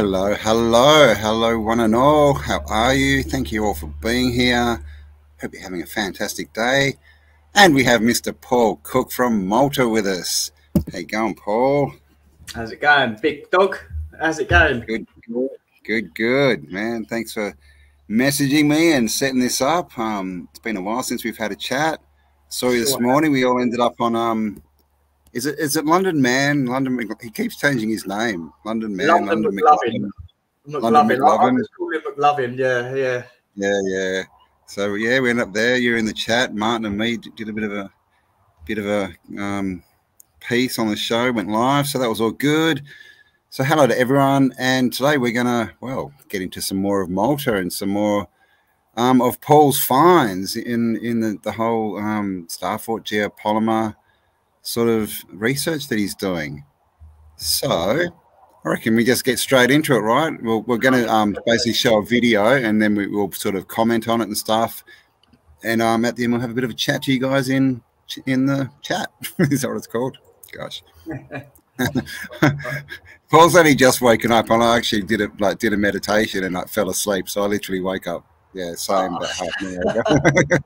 Hello, hello, hello, one and all. How are you? Thank you all for being here. Hope you're having a fantastic day. And we have Mr. Paul Cook from Malta with us. How you going, Paul? How's it going, big dog? How's it going? Good, good, good, good, man. Thanks for messaging me and setting this up. Um, it's been a while since we've had a chat. Sorry, this morning we all ended up on um, is it is it London Man? London he keeps changing his name. London Man. London, London McLovin. McLovin. London McLovin. I just call him McLovin. Yeah, yeah. Yeah, yeah. So yeah, we end up there. You're in the chat. Martin and me did a bit of a bit of a um, piece on the show. Went live, so that was all good. So hello to everyone, and today we're gonna well get into some more of Malta and some more um, of Paul's finds in in the, the whole um, Starfort geopolymer sort of research that he's doing. So I reckon we just get straight into it, right? We'll, we're going to um, basically show a video and then we, will sort of comment on it and stuff. And um, at the end, we'll have a bit of a chat to you guys in in the chat. Is that what it's called? Gosh. Paul's only just woken up, and I actually did it like did a meditation and I fell asleep. So I literally woke up, yeah, same oh. about half an hour ago.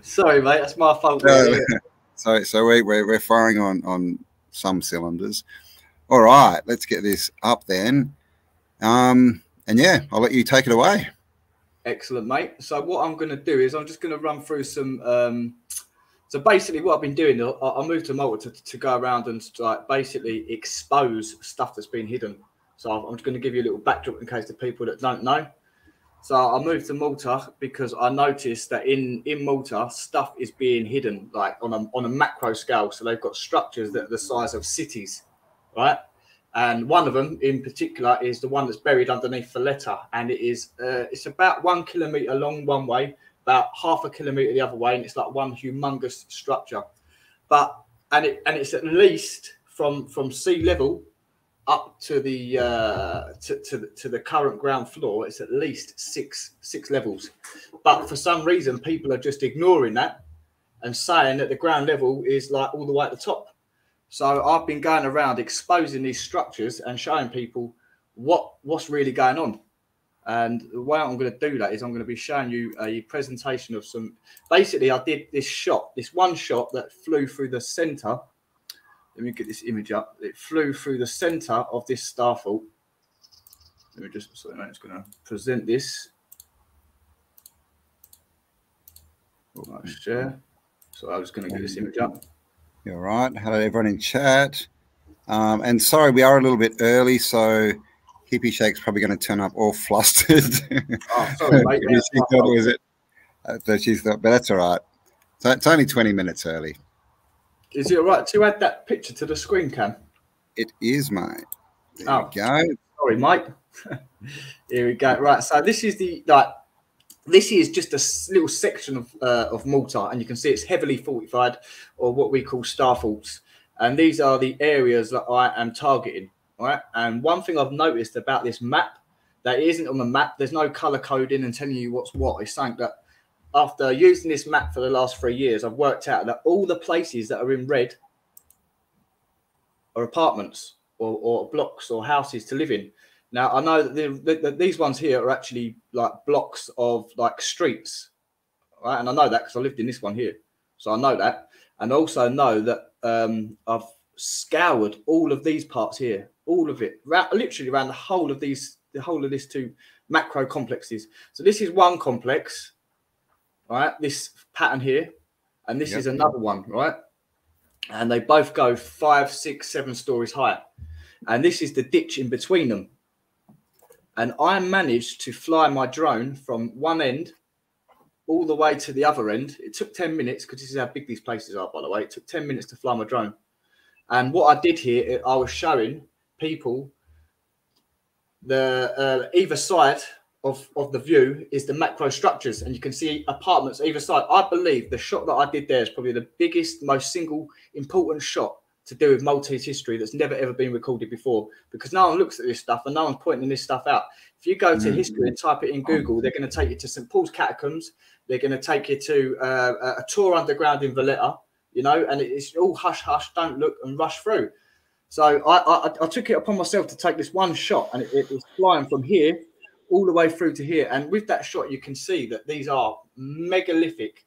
Sorry, mate, that's my fault. So so we, we're we're firing on on some cylinders. All right, let's get this up then. Um, and yeah, I'll let you take it away. Excellent, mate. So what I'm going to do is I'm just going to run through some. Um, so basically, what I've been doing, I, I moved to Malta to, to go around and like basically expose stuff that's been hidden. So I'm just going to give you a little backdrop in case the people that don't know. So I moved to Malta because I noticed that in in Malta stuff is being hidden like on a on a macro scale. So they've got structures that are the size of cities, right? And one of them in particular is the one that's buried underneath Valletta, and it is uh, it's about one kilometer long one way, about half a kilometer the other way, and it's like one humongous structure. But and it and it's at least from from sea level up to the uh, to, to the, to the current ground floor, it's at least six six levels. But for some reason, people are just ignoring that and saying that the ground level is like all the way at the top. So I've been going around exposing these structures and showing people what what's really going on. And the way I'm going to do that is I'm going to be showing you a presentation of some. Basically, I did this shot, this one shot that flew through the center let me get this image up. It flew through the center of this star fort. Let me just, so I'm just going to present this. Right, share. So I was going to get this image up. You're right. Hello, everyone in chat. Um, and sorry, we are a little bit early, so Hippie Shake's probably going to turn up all flustered. Oh, sorry, mate. she thought it was it. Uh, thought, but that's all right. So it's only 20 minutes early. Is it all right to add that picture to the screen cam? It is, mate. There oh, go. Sorry, Mike. Here we go. Right. So this is the like this is just a little section of uh, of Malta, and you can see it's heavily fortified, or what we call star forts. And these are the areas that I am targeting. Right. And one thing I've noticed about this map that isn't on the map, there's no color coding and telling you what's what. It's saying that after using this map for the last three years, I've worked out that all the places that are in red are apartments or, or blocks or houses to live in. Now I know that, the, that these ones here are actually like blocks of like streets, right? And I know that because I lived in this one here, so I know that, and also know that um, I've scoured all of these parts here, all of it, literally around the whole of these, the whole of this two macro complexes. So this is one complex right? This pattern here, and this yep. is another one, right? And they both go five, six, seven stories high. And this is the ditch in between them. And I managed to fly my drone from one end all the way to the other end. It took 10 minutes because this is how big these places are, by the way. It took 10 minutes to fly my drone. And what I did here, I was showing people the uh, either side of, of the view is the macro structures, and you can see apartments either side. I believe the shot that I did there is probably the biggest, most single important shot to do with Maltese history that's never ever been recorded before because no one looks at this stuff and no one's pointing this stuff out. If you go to mm. history and type it in Google, they're going to take you to St Paul's catacombs. They're going to take you to uh, a tour underground in Valletta, you know, and it's all hush hush, don't look and rush through. So I, I, I took it upon myself to take this one shot, and it, it was flying from here all the way through to here. And with that shot, you can see that these are megalithic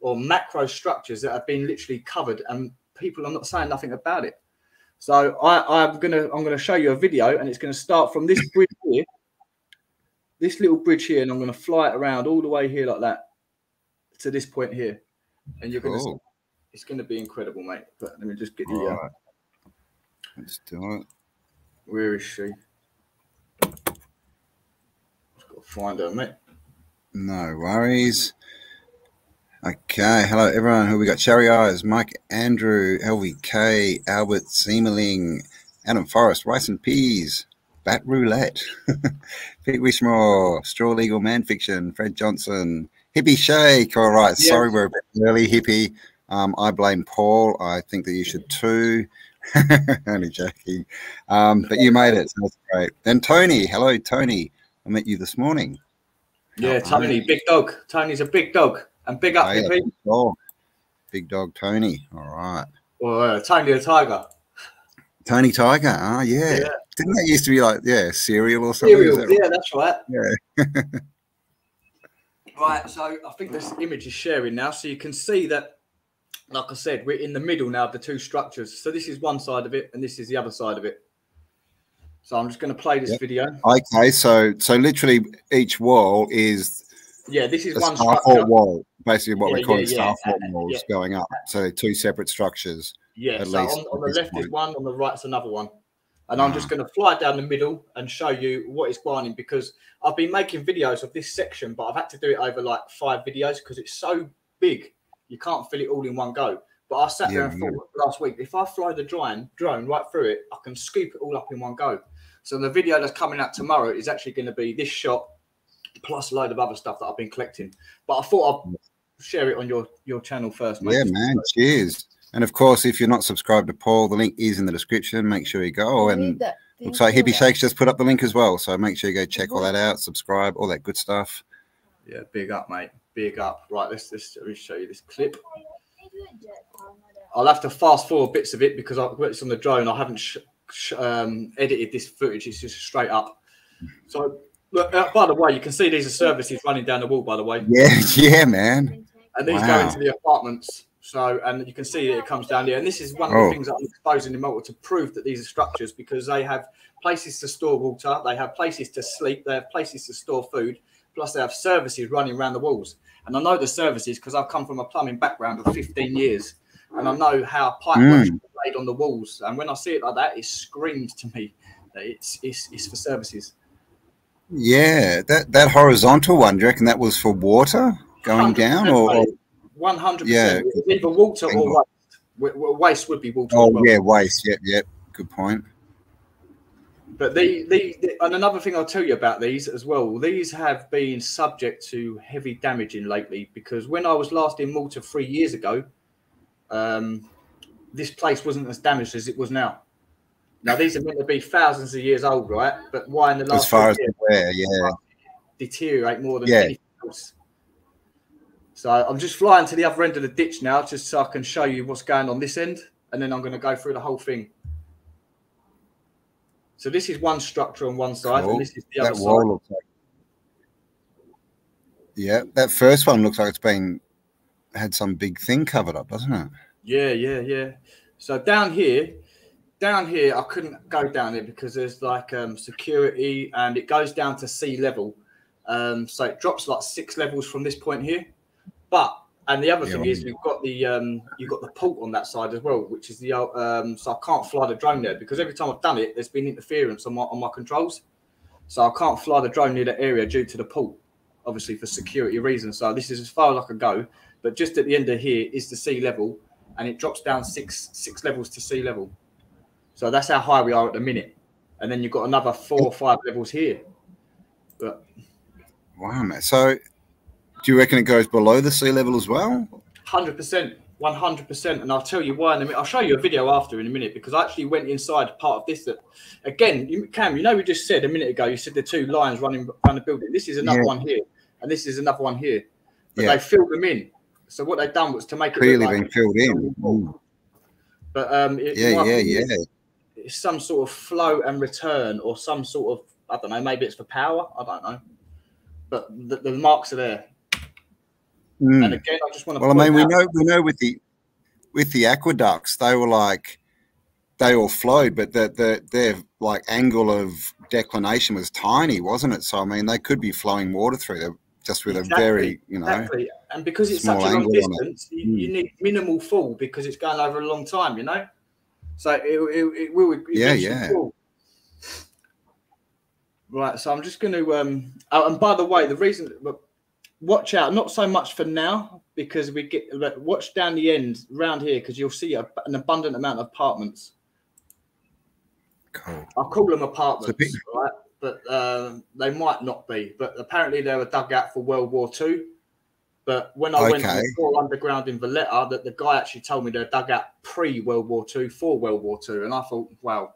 or macro structures that have been literally covered, and people are not saying nothing about it. So I, I'm gonna I'm gonna show you a video, and it's gonna start from this bridge here, this little bridge here, and I'm gonna fly it around all the way here like that to this point here, and you're going to see it's gonna be incredible, mate. But let me just get. All Uh, right. Let's do it. Where is she? Just got to find her, mate. No worries. Okay, hello everyone. Who we got? Cherry Eyes, Mike Andrew, LVK, Albert Seemerling, Adam Forrest, Rice and Peas, Bat Roulette, Pete Wishmore, Straw Legal Man Fiction, Fred Johnson, Hippie Shake. All right, Yes. sorry we're a bit early, Hippie. Um, I blame Paul. I think that you should too. Only joking. Um, but you made it, so that's great. Then Tony, hello Tony. I met you this morning. Yeah, Oh, Tony, big dog. Tony's a big dog. And big up, Oh, yeah. Hippie. Oh, big dog Tony. All right. Or uh, Tony the Tiger. Tony Tiger. Ah, yeah. Yeah. Didn't that used to be like, yeah, cereal or something? Cereal. that Yeah, that's right. right? Yeah. Right, so I think this image is sharing now. So you can see that, like I said, we're in the middle now of the two structures. So this is one side of it, and this is the other side of it. So I'm just going to play this Yep. video. Okay, so so literally each wall is Yeah, this is one structure. wall, basically what Yeah, we're calling yeah, yeah. starfort Uh, uh, walls yeah. going up. So two separate structures. Yeah, at so least on, on the left is one, on the right's another one. And I'm just going to fly down the middle and show you what is going on because I've been making videos of this section, but I've had to do it over like five videos because it's so big. You can't fill it all in one go. But I sat there and yeah. thought last week, if I fly the drone, drone right through it, I can scoop it all up in one go. So the video that's coming out tomorrow is actually going to be this shot plus a load of other stuff that I've been collecting. But I thought I'd share it on your your channel first, mate. Yeah, man. Cheers. And of course, if you're not subscribed to Paul, the link is in the description. Make sure you go. And looks like Hippie Shakes just put up the link as well. So make sure you go check all that out, subscribe, all that good stuff. Yeah, big up, mate. Big up. Right, let's, let's let me show you this clip. I'll have to fast forward bits of it because I, it's on the drone. I haven't sh- sh- um, edited this footage. It's just straight up. So, look, uh, by the way, you can see these are services running down the wall. By the way, Yeah, yeah, man. and these go into the apartments. So, and you can see that it comes down here. And this is one of Oh. the things that I'm exposing in Malta to prove that these are structures because they have places to store water, they have places to sleep, they have places to store food, plus they have services running around the walls. And I know the services because I've come from a plumbing background of 15 years, and I know how pipe Mm. work is laid on the walls. And when I see it like that, it screams to me that it's it's, it's for services. Yeah, that that horizontal one. Do you reckon that was for water going down, or, one hundred Yeah. percent, either water or waste. Wa- wa- Waste would be water. oh well. yeah, waste. Yep, yep. Good point. But the, the, the and another thing I'll tell you about these as well. These have been subject to heavy damaging lately because when I was last in Malta three years ago, um, this place wasn't as damaged as it was now. Now these are meant to be thousands of years old, right? But why in the last As far as years aware, yeah. deteriorate more than Yeah. anything else? So I'm just flying to the other end of the ditch now, just so I can show you what's going on this end, and then I'm going to go through the whole thing. So this is one structure on one side, Cool. and this is the That other wall side. looks like. Yeah, that first one looks like it's been had some big thing covered up, doesn't it? Yeah, yeah, yeah. So down here, down here, I couldn't go down there because there's like um, security, and it goes down to sea level. Um, so it drops like six levels from this point here. But and the other Yeah, thing is you've got the um, you've got the port on that side as well, which is the uh, um, so I can't fly the drone there because every time I've done it, there's been interference on my on my controls, so I can't fly the drone near that area due to the port, obviously for security reasons. So this is as far as I can go. But just at the end of here is the sea level, and it drops down six six levels to sea level. So that's how high we are at the minute. And then you've got another four or five levels here. But Wow, man. So, do you reckon it goes below the sea level as well? Hundred percent, one hundred percent, and I'll tell you why in a minute. I'll show you a video after in a minute because I actually went inside part of this. That again, you, Cam, you know, we just said a minute ago. You said the two lions running around the building. This is another Yeah. one here, and this is another one here. But Yeah. they filled them in. So what they've done was to make it Clearly like been filled in. Mm. But um, it, Yeah, yeah, yeah. is it's some sort of flow and return, or some sort of I don't know. Maybe it's for power. I don't know. But the, the marks are there. Mm. And again, I just want to. Well, I mean, we know we know with the with the aqueducts, they were like they all flowed, but the, the their like angle of declination was tiny, wasn't it? So I mean, they could be flowing water through there just with exactly, a very you know exactly. And because it's such a long distance, you, mm. you, need minimal fall because it's going over a long time, you know. So it, it, it will. yeah, yeah. Fall. Right. So I'm just going to. um oh, And by the way, the reason watch out, not so much for now because we get watch down the end round here because you'll see a, an abundant amount of apartments. Cool. I'll call them apartments, bit... right? But uh, they might not be. But apparently they were dug out for World War Two. But when I okay. went to the underground in Valletta, that the guy actually told me they're dug out pre World War Two, for World War Two, and I thought, wow.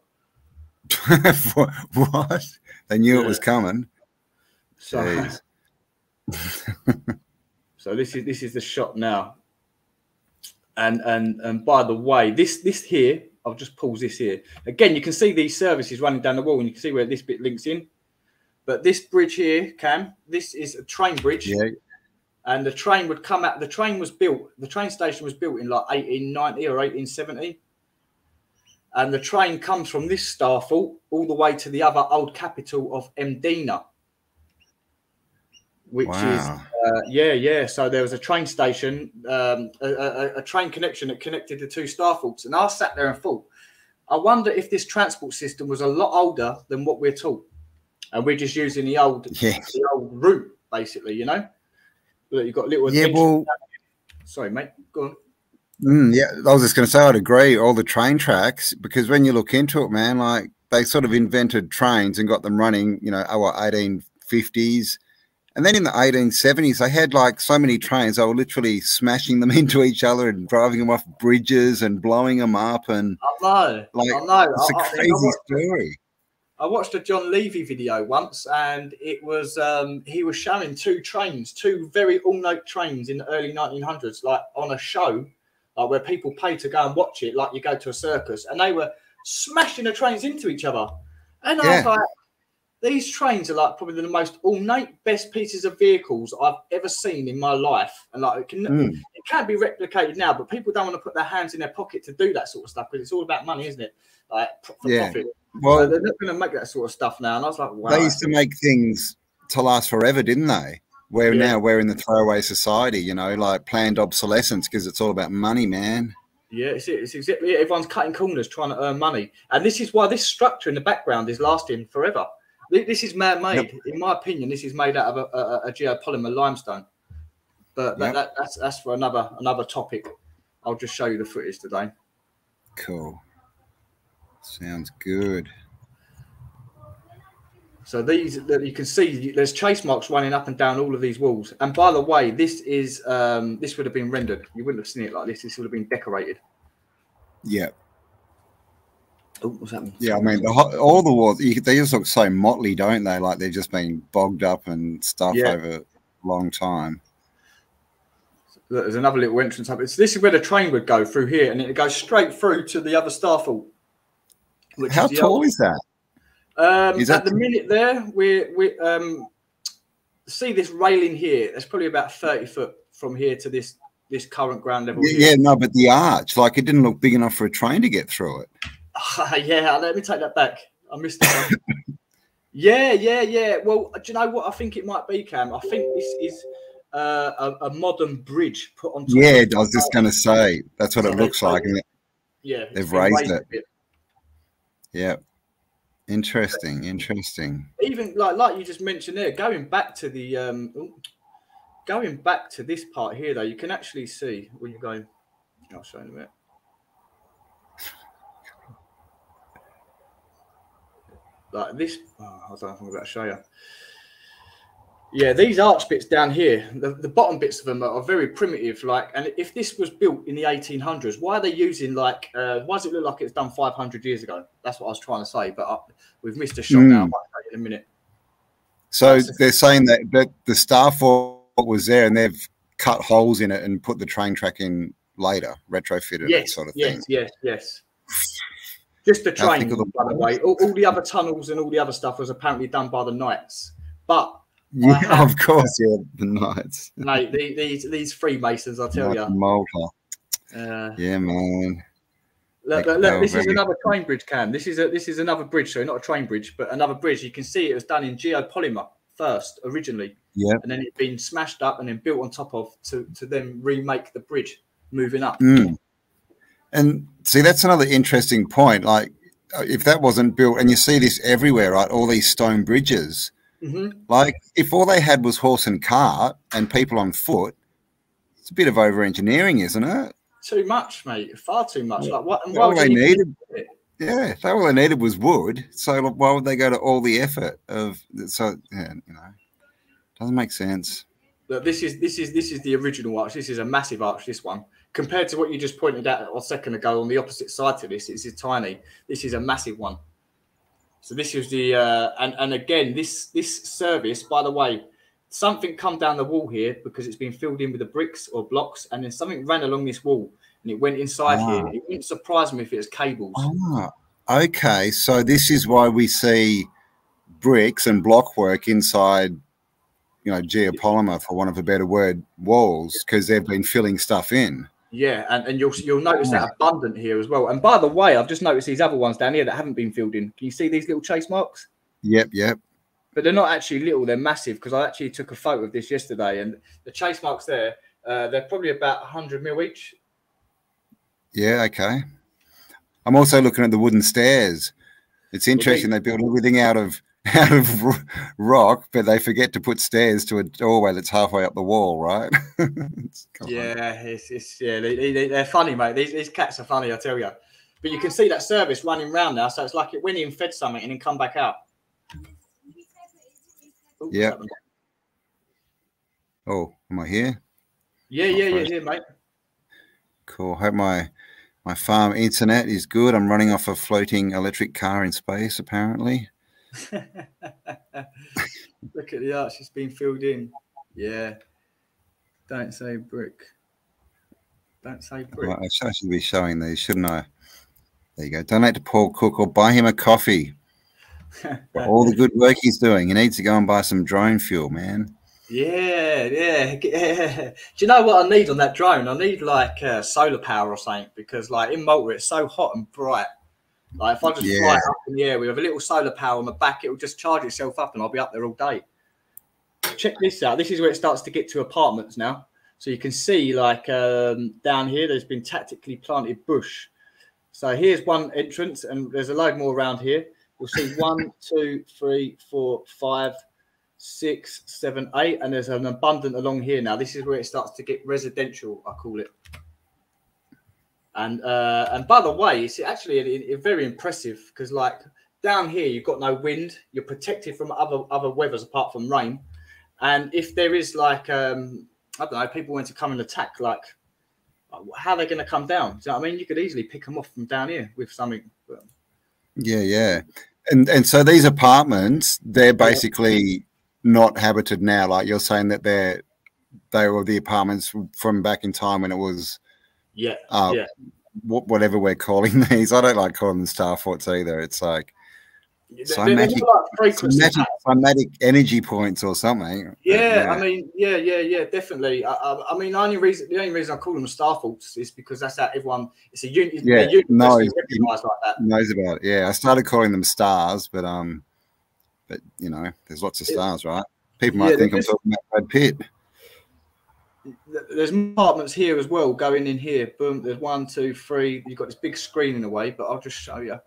what? They knew yeah. it was coming. So, so this is this is the shot now. And and and by the way, this this here, I'll just pause this here. Again, you can see these services running down the wall, and you can see where this bit links in. But this bridge here, Cam, this is a train bridge. Yeah. And the train would come out. The train was built. The train station was built in like 1890 or 1870 and the train comes from this Starfort all the way to the other old capital of Mdina which wow. is uh, yeah, yeah. So there was a train station, um, a, a, a, train connection that connected the two Starforts, and I sat there and thought, I wonder if this transport system was a lot older than what we're taught, and we're just using the old, yes. the old route, basically. You know, you've got little. Yeah, well, sorry, mate. Go on. Mm, yeah, I was just going to say I'd agree. All the train tracks, because when you look into it, man, like they sort of invented trains and got them running. You know, our eighteen fifties and then in the 1870s, they had like so many trains, they were literally smashing them into each other and driving them off bridges and blowing them up. And I know, like, I know. It's a I, crazy I watched, story. I watched a Jon Levi video once, and it was um, he was showing two trains, two very all-note trains in the early 1900s, like on a show, like where people pay to go and watch it, like you go to a circus, and they were smashing the trains into each other. And I was like, these trains are like probably the most ornate, best pieces of vehicles I've ever seen in my life, and like it can mm. it can be replicated now, but people don't want to put their hands in their pocket to do that sort of stuff because it's all about money, isn't it? Like for yeah. profit. Well, so they're not going to make that sort of stuff now, and I was like, wow. They used to make things to last forever, didn't they? Where yeah. now we're in the throwaway society, you know, like planned obsolescence because it's all about money, man. Yeah, it's, it's exactly. Everyone's cutting corners trying to earn money. And this is why this structure in the background is lasting forever. This is man-made, yep. in my opinion. This is made out of a, a, a geopolymer limestone, but that, yep. that, that's that's for another another topic. I'll just show you the footage today. Cool. Sounds good. So these that you can see, there's chase marks running up and down all of these walls. And by the way, this is um, this would have been rendered. You wouldn't have seen it like this. This would have been decorated. Yeah. Oh, what's happening? Yeah, I mean, the, all the walls, you, they just look so motley, don't they? Like they've just been bogged up and stuff yeah. over a long time. There's another little entrance up. It's, this is where the train would go through here, and it goes straight through to the other Starfort. How is tall is that? Um, is at the minute there, we we um, see this railing here. That's probably about thirty foot from here to this this current ground level. Yeah, yeah, no, but the arch, like it didn't look big enough for a train to get through it. Uh, yeah, let me take that back. I missed it. yeah, yeah, yeah. Well, do you know what I think it might be, Cam? I think this is uh, a, a, modern bridge put on. Yeah, I was just going to say that's what so it looks like. It? Yeah, they've raised, raised it. Yeah, interesting, interesting. Even like like you just mentioned there, going back to the um, going back to this part here, though, you can actually see when you're going. I'll show you in a minute. Like this. Oh, I don't know if I'm about to show you. Yeah, these arch bits down here, the, the bottom bits of them are, are, very primitive. Like, and if this was built in the 1800s, why are they using like? Uh, why does it look like it's done 500 years ago? That's what I was trying to say. But uh, we've missed a shot mm. now. in a minute. So That's they're saying that that the Starfort was there, and they've cut holes in it and put the train track in later, retrofitted yes, it, sort of yes, thing. Yes, yes, yes. Just the train, the by the way. All, all, the other tunnels and all the other stuff was apparently done by the knights. But yeah, have, of course, yeah, the knights. Mate, the, these these Freemasons, I tell you. Malta. Uh, yeah, man. Look, look, look this is another train bridge, Cam. This is a this is another bridge, so not a train bridge, but another bridge. You can see it was done in geopolymer first, originally. Yeah. And then it's been smashed up and then built on top of to to then remake the bridge moving up. Mm. And see, that's another interesting point. Like, if that wasn't built, and you see this everywhere, right? All these stone bridges. Mm-hmm. Like, if all they had was horse and cart and people on foot, it's a bit of over engineering, isn't it? too much, mate. Far too much. Like what? And all they needed, yeah, if all they needed was wood. So why would they go to all the effort of? So yeah, you know, doesn't make sense. But this is this is this is the original arch. This is a massive arch. This one compared to what you just pointed out a second ago on the opposite side to this, this is tiny. This is a massive one. So this is the uh, and and again this this service, by the way, something come down the wall here because it's been filled in with the bricks or blocks, and then something ran along this wall and it went inside ah. here. It wouldn't surprise me if it was cables. Ah. Okay, so this is why we see bricks and block work inside, you know, geopolymer, for want of a better word, walls, because they've been filling stuff in. Yeah, and, and you'll you'll notice that abundant here as well. And by the way, I've just noticed these other ones down here that haven't been filled in. Can you see these little chase marks? Yep, yep but they're not actually little; they're massive. Because I actually took a photo of this yesterday, and the chase marks there, uh, they're probably about 100 mil each. Yeah. Okay. I'm also looking at the wooden stairs. It's interesting they build everything out of out of rock, but they forget to put stairs to a doorway that's halfway up the wall, right? it's yeah, it's, it's yeah, they, they, they're funny, mate. These, these cats are funny, I tell you. But you can see that service running round now, so it's like it went in, fed something, and then come back out. Yeah. Oh, am I here? Yeah, yeah, yeah, yeah, mate. Cool. Hope my my farm internet is good. I'm running off a floating electric car in space, apparently. Look at the arch; it's been filled in. Yeah. Don't say brick. Don't say brick. Well, I should be showing these, shouldn't I? There you go. Donate to Paul Cook or buy him a coffee all the good work he's doing. He needs to go and buy some drone fuel, man. Yeah, yeah, yeah. Do you know what I need on that drone? I need like uh, solar power or something because, like in Malta, it's so hot and bright. Like if I just yeah. fly up in the air with a little solar power on the back, it will just charge itself up, and I'll be up there all day. Check this out. This is where it starts to get to apartments now. So you can see, like um, down here, there's been tactically planted bush. So here's one entrance, and there's a load more around here. We'll see one, two, three, four, five, six, seven, eight, and there's an abundant along here now. This is where it starts to get residential, I call it. And uh, and by the way, it's actually a, a very impressive because like down here you've got no wind, you're protected from other other weathers apart from rain. And if there is like um, I don't know, people want to come and attack, like how are they going to come down? Do you know what I mean? You could easily pick them off from down here with something. Yeah, yeah. And and so these apartments, they're basically not habited now. Like you're saying that they're they were the apartments from back in time when it was yeah uh, yeah whatever we're calling these. I don't like calling them star forts either. It's like Cymatic, cymatic, cymatic energy points or something. Yeah, yeah, I mean, yeah, yeah, yeah, definitely. I, I, I, mean, the only reason the only reason I call them star forts is because that's how everyone. It's a unit. Yeah, no, like that. knows about it. Yeah, I started calling them stars, but um, but you know, there's lots of stars, right? People might yeah, think I'm talking about Brad Pitt. There's apartments here as well going in here. Boom. There's one, two, three. You've got this big screen in the way, but I'll just show you.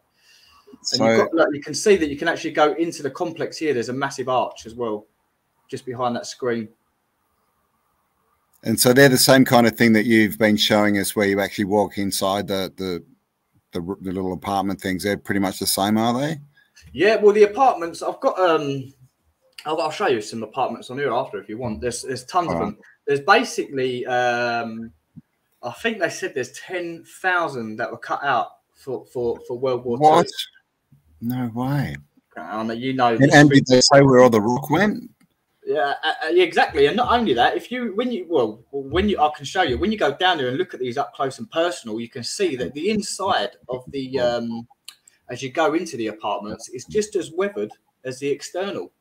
So, and got, like, you can see that you can actually go into the complex here. There's a massive arch as well, just behind that screen. And so they're the same kind of thing that you've been showing us, where you actually walk inside the the the, the little apartment things. They're pretty much the same, are they? Yeah. Well, the apartments I've got. um I'll, I'll show you some apartments on here after if you want. There's there's tons All of right. them. There's basically um I think they said there's ten thousand that were cut out for for for World War what? II. No way. Um, you know, and, and did they say where all the rock went? Yeah, uh, uh, exactly. And not only that, if you when you well when you I can show you when you go down there and look at these up close and personal, you can see that the inside of the um as you go into the apartments is just as weathered as the external.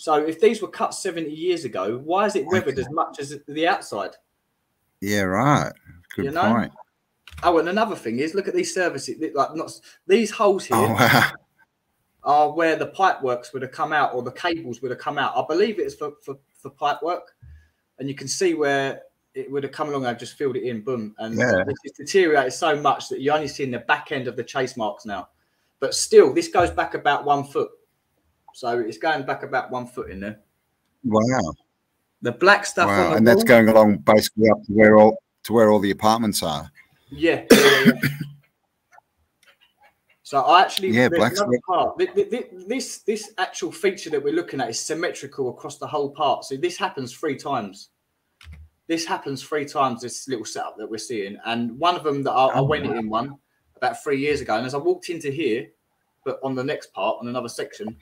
So if these were cut 70 years ago, why is it weathered as much as the outside? Yeah, right. Good You know? point. Oh, and another thing is, look at these services. Like not these holes oh, here Oh wow. are where the pipe works would have come out, or the cables would have come out. I believe it's for for, for pipe work, and you can see where it would have come along. I've just filled it in, boom, and Yeah. it's deteriorated so much that you're only seeing the back end of the chase marks now. But still, this goes back about one foot, so it's going back about one foot in there. Wow. The black stuff on Wow. the And that's going along basically up to where all to where all the apartments are. Yeah. yeah, yeah. so I actually Yeah, black part. Th- th- th- This this actual feature that we're looking at is symmetrical across the whole part. So this happens three times. This happens three times. This little setup that we're seeing, and one of them that I, I Oh, went wow. in one about three years ago, and as I walked into here, but on the next part on another section,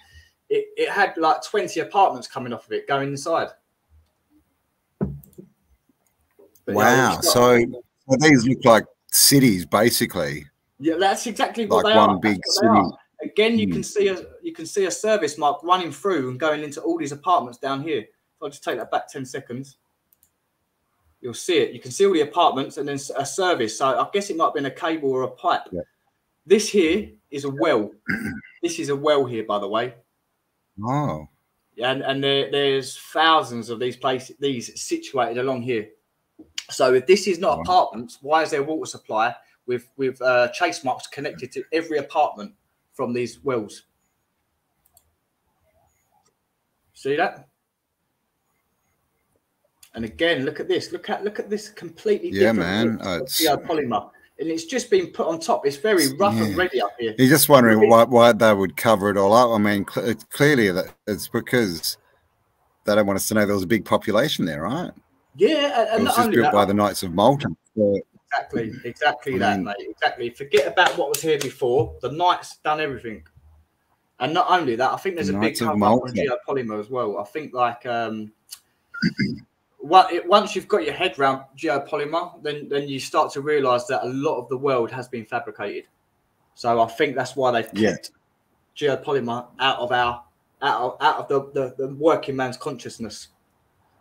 it, it had like twenty apartments coming off of it going inside. But, Wow. not- So, so these look like cities basically. Yeah, that's exactly what Like they one are. big That's what they city. Again, you Hmm. can see a you can see a service mark running through and going into all these apartments down here. If I just take that back ten seconds, you'll see it. You can see all the apartments and then a service. So I guess it might have been a cable or a pipe. Yeah. This here is a well. this is a well here, by the way. Oh. and and there, there's thousands of these places these situated along here so if this is not Wow. apartments why is there water supply with with uh, chase marks connected to every apartment from these wells see that and again look at this look at look at this completely Yeah, different man. Uh, it's- geopolymer and it's just been put on top it's very rough and ready up here You're just wondering why, why they would cover it all up. I mean, cl- it's clearly that it's because they don't want us to know there was a big population there, right? yeah and, It was not just only built that by the Knights of Malta. So, Exactly, exactly I that, mean- mate. Exactly. Forget about what was here before. The Knights done everything, and not only that, I think there's The a big Knights of cover on geopolymer as well. I think like um, it, once you've got your head round geopolymer, then then you start to realise that a lot of the world has been fabricated. So I think that's why they've Yeah. kept geopolymer out of our out of, out of the, the, the working man's consciousness.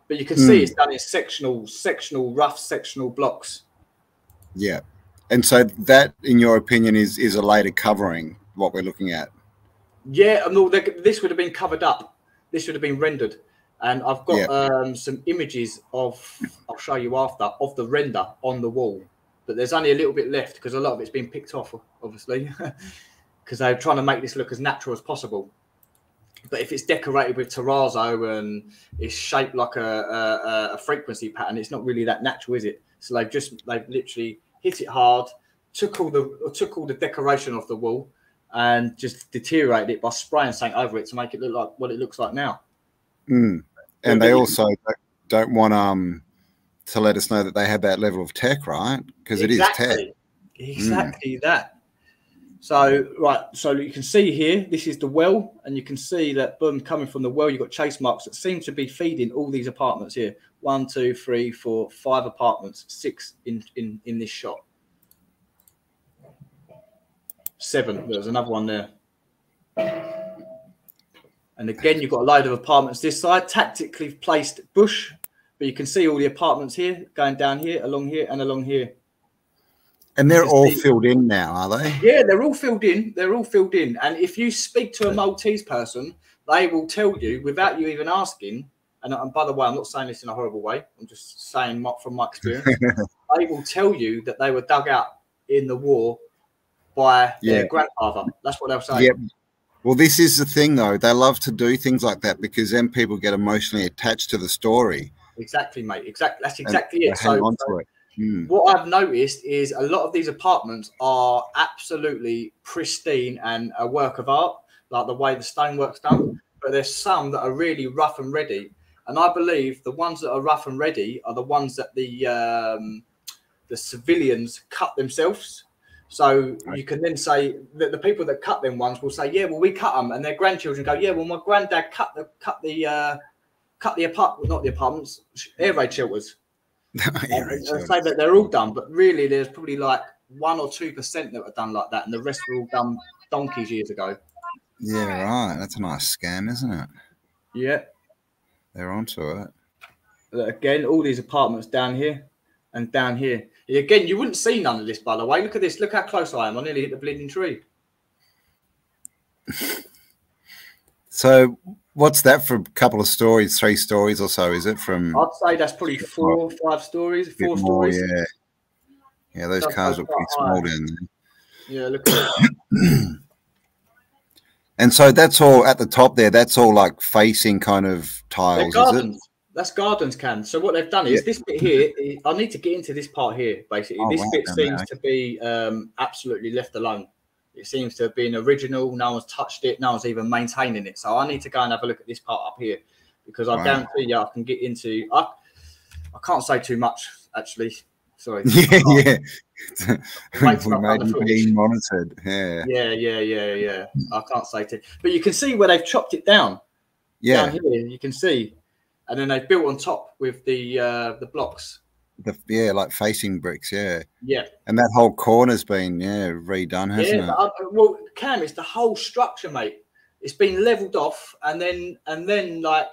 But you can see Mm. it's done in sectional, sectional, rough sectional blocks. yeah. And so that, in your opinion, is is a later covering what we're looking at. Yeah, no, this would have been covered up. This would have been rendered, and I've got Yeah. um, some images of. I'll show you after of the render on the wall, but there's only a little bit left because a lot of it's been picked off, obviously, because they're trying to make this look as natural as possible. But if it's decorated with terrazzo and it's shaped like a, a, a frequency pattern, it's not really that natural, is it? So they've just they've literally hit it hard, took all the took all the decoration off the wall, and just deteriorated it by spraying something over it to make it look like what it looks like now. Mm. And they also don't- want um to let us know that they have that level of tech, right? Because it is tech. Exactly that. So right, so you can see here, this is the well, and you can see that boom coming from the well, you've got chase marks that seem to be feeding all these apartments here. One, two, three, four, five apartments, six in in in this shot. Seven. There's another one there. And again, you've got a load of apartments this side, tactically placed bush, but you can see all the apartments here, going down here, along here, and along here. And they're all the- filled in now, are they? Yeah, they're all filled in. They're all filled in. And if you speak to a Maltese person, they will tell you without you even asking. And, and by the way, I'm not saying this in a horrible way. I'm just saying from my experience. they will tell you that they were dug out in the war by their grandfather. That's what they'll say. Yep. Well, this is the thing, though. They love to do things like that because then people get emotionally attached to the story. Exactly, mate. Exactly. That's exactly they it. hang So, on to it. Mm. what I've noticed is a lot of these apartments are absolutely pristine and a work of art, like the way the stonework's done. But there's some that are really rough and ready, and I believe the ones that are rough and ready are the ones that the um, the civilians cut themselves. So you can then say that the people that cut them ones will say, "Yeah, well, we cut them," and their grandchildren go, "Yeah, well, my granddad cut the cut the uh, cut the apart not the apartments, air raid shelters." And it's, uh, say that they're all done, but really there's probably like one or two percent that were done like that, and the rest were all done donkeys years ago. Yeah, right. That's a nice scam, isn't it? Yeah. They're onto it. Again, all these apartments down here and down here. Again, you wouldn't see none of this, by the way. Look at this. Look how close I am. I nearly hit the bleeding tree. So, what's that for? A couple of stories, three stories or so? Is it from? I'd say that's probably four, five stories, four more, stories. yeah. Yeah, those That's cars look pretty high. small down there. Yeah, look at. And so that's all at the top there. That's all like facing kind of tiles, is it? That's gardens can. So what they've done is Yeah. this bit here. i- need to get into this part here. Basically, Oh, this wow, bit then, seems yeah. to be um, absolutely left alone. It seems to have been original. No one's touched it. No one's even maintaining it. So I need to go and have a look at this part up here because I Wow. guarantee you I can get into. I, I can't say too much actually. Sorry. Yeah, yeah. Wait till we I've done may the be footage. being monitored. Yeah, Yeah, yeah, yeah, yeah. I can't say too. But you can see where they've chopped it down. yeah. Down here, you can see, and then they've built on top with the uh, the blocks. The, yeah, like facing bricks. Yeah, Yeah, and that whole corner's been yeah redone, hasn't yeah. it? I- well, Cam, it's the whole structure, mate. It's been leveled off and then and then like